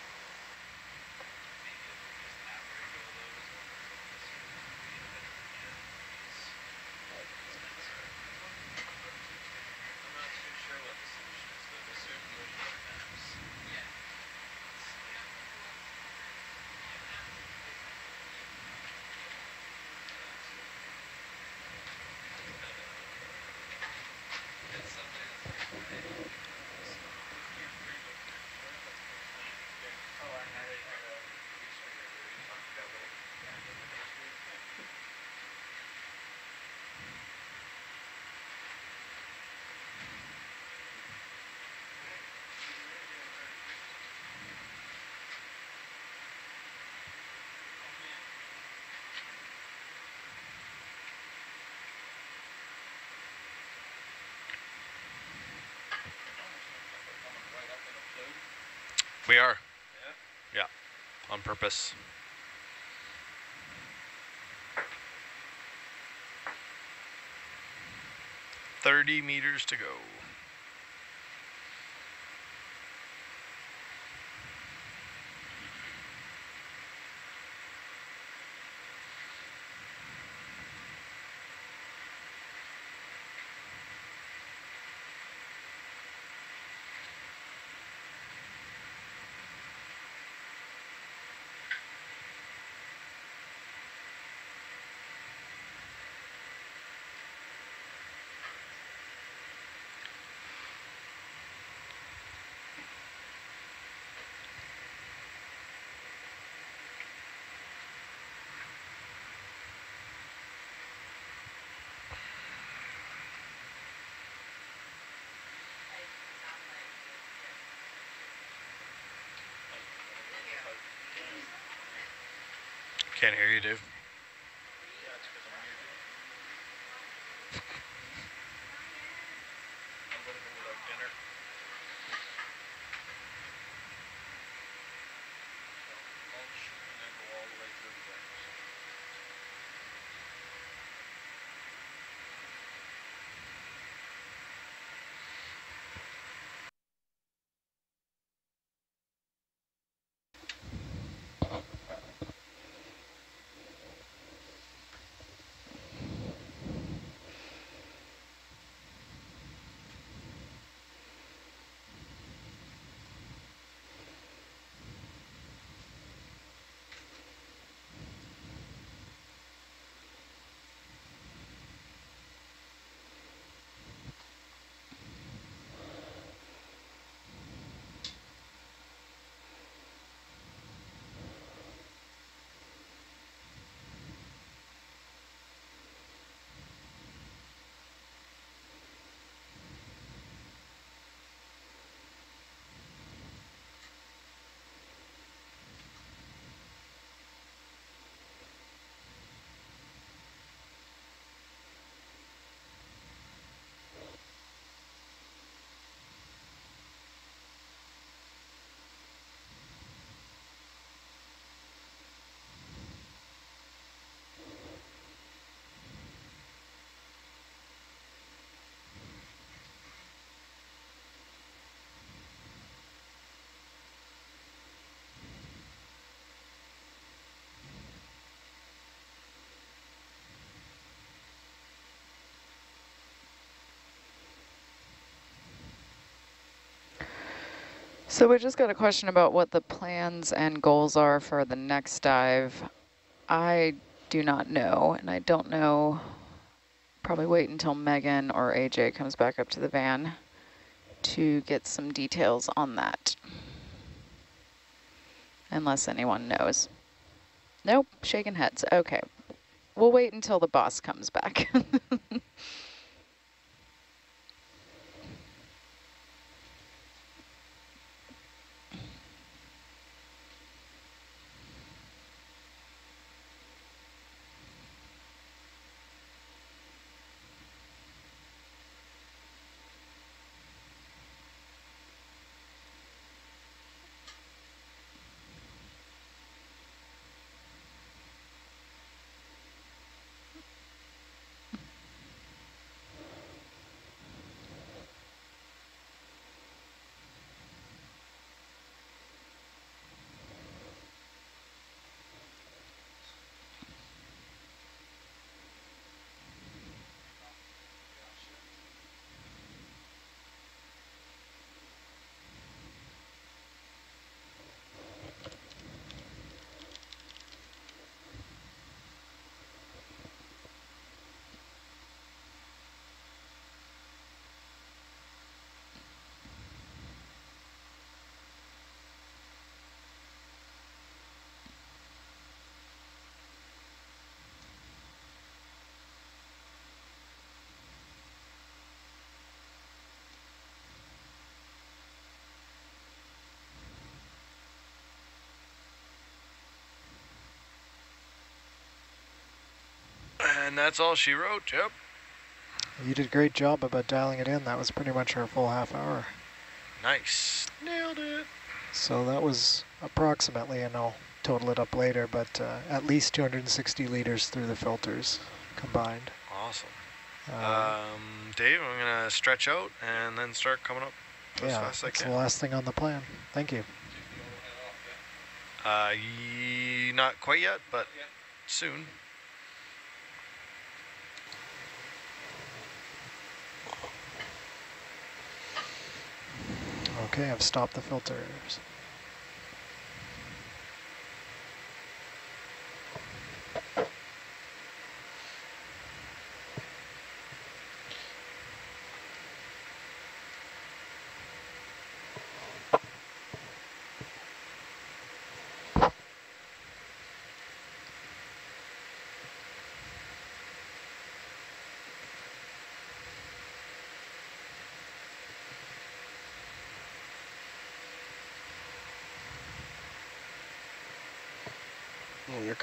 We are. Yeah. On purpose. Thirty meters to go. Can't hear you, Dave. So we just got a question about what the plans and goals are for the next dive. I do not know, and I don't know, probably wait until Megan or AJ comes back up to the van to get some details on that. Unless anyone knows. Nope, shaking heads, okay. we'll wait until the boss comes back. *laughs* And that's all she wrote. Yep. You did a great job about dialing it in. That was pretty much our full half hour. Nice. Nailed it. So that was approximately, and I'll total it up later, but uh, at least 260 liters through the filters combined. Awesome. Um, Um, Dave, I'm gonna stretch out and then start coming up as yeah, fast as I can. that's the last thing on the plan. Thank you. Uh, ye, not quite yet, but soon. I've stopped the filters.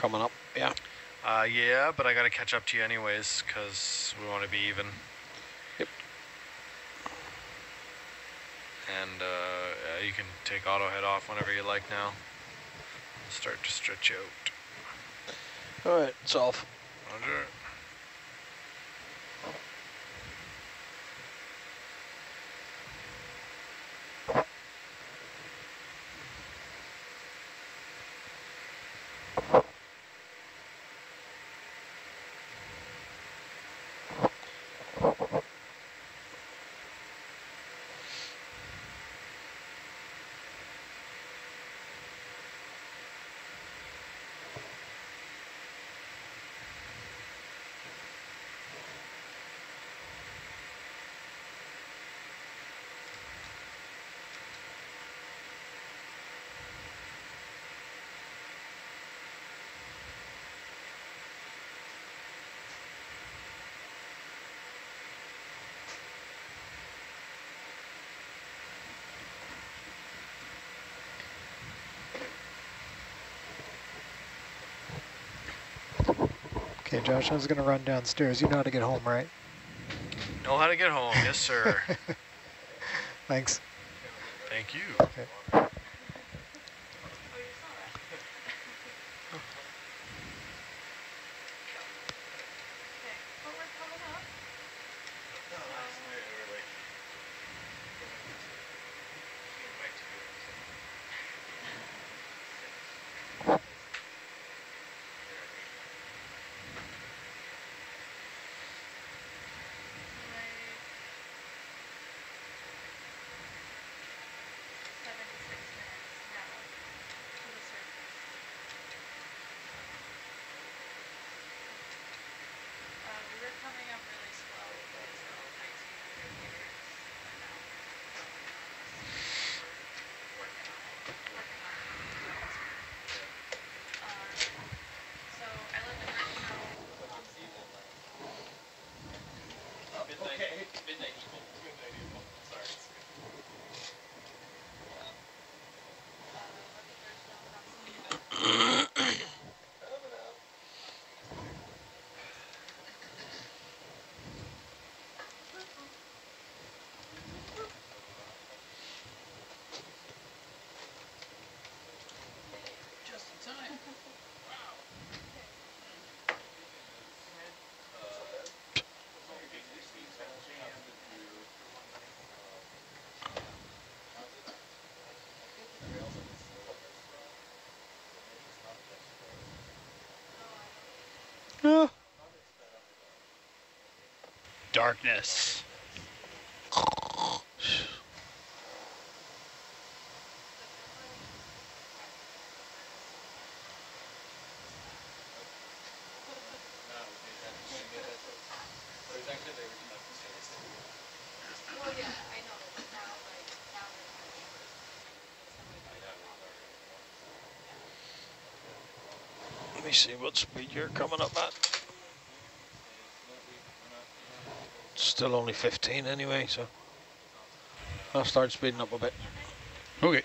Coming up. Yeah. Uh, yeah, but I gotta catch up to you anyways, because we want to be even. Yep. And uh, uh, you can take auto head off whenever you like now. Start to stretch out. All right, it's off. Roger. Okay, Josh, I was going to run downstairs. You know how to get home, right? Know how to get home, yes sir. *laughs* Thanks. Thank you. Okay. Darkness. See what speed you're coming up at. Still only 15 anyway, so I'll start speeding up a bit. Okay.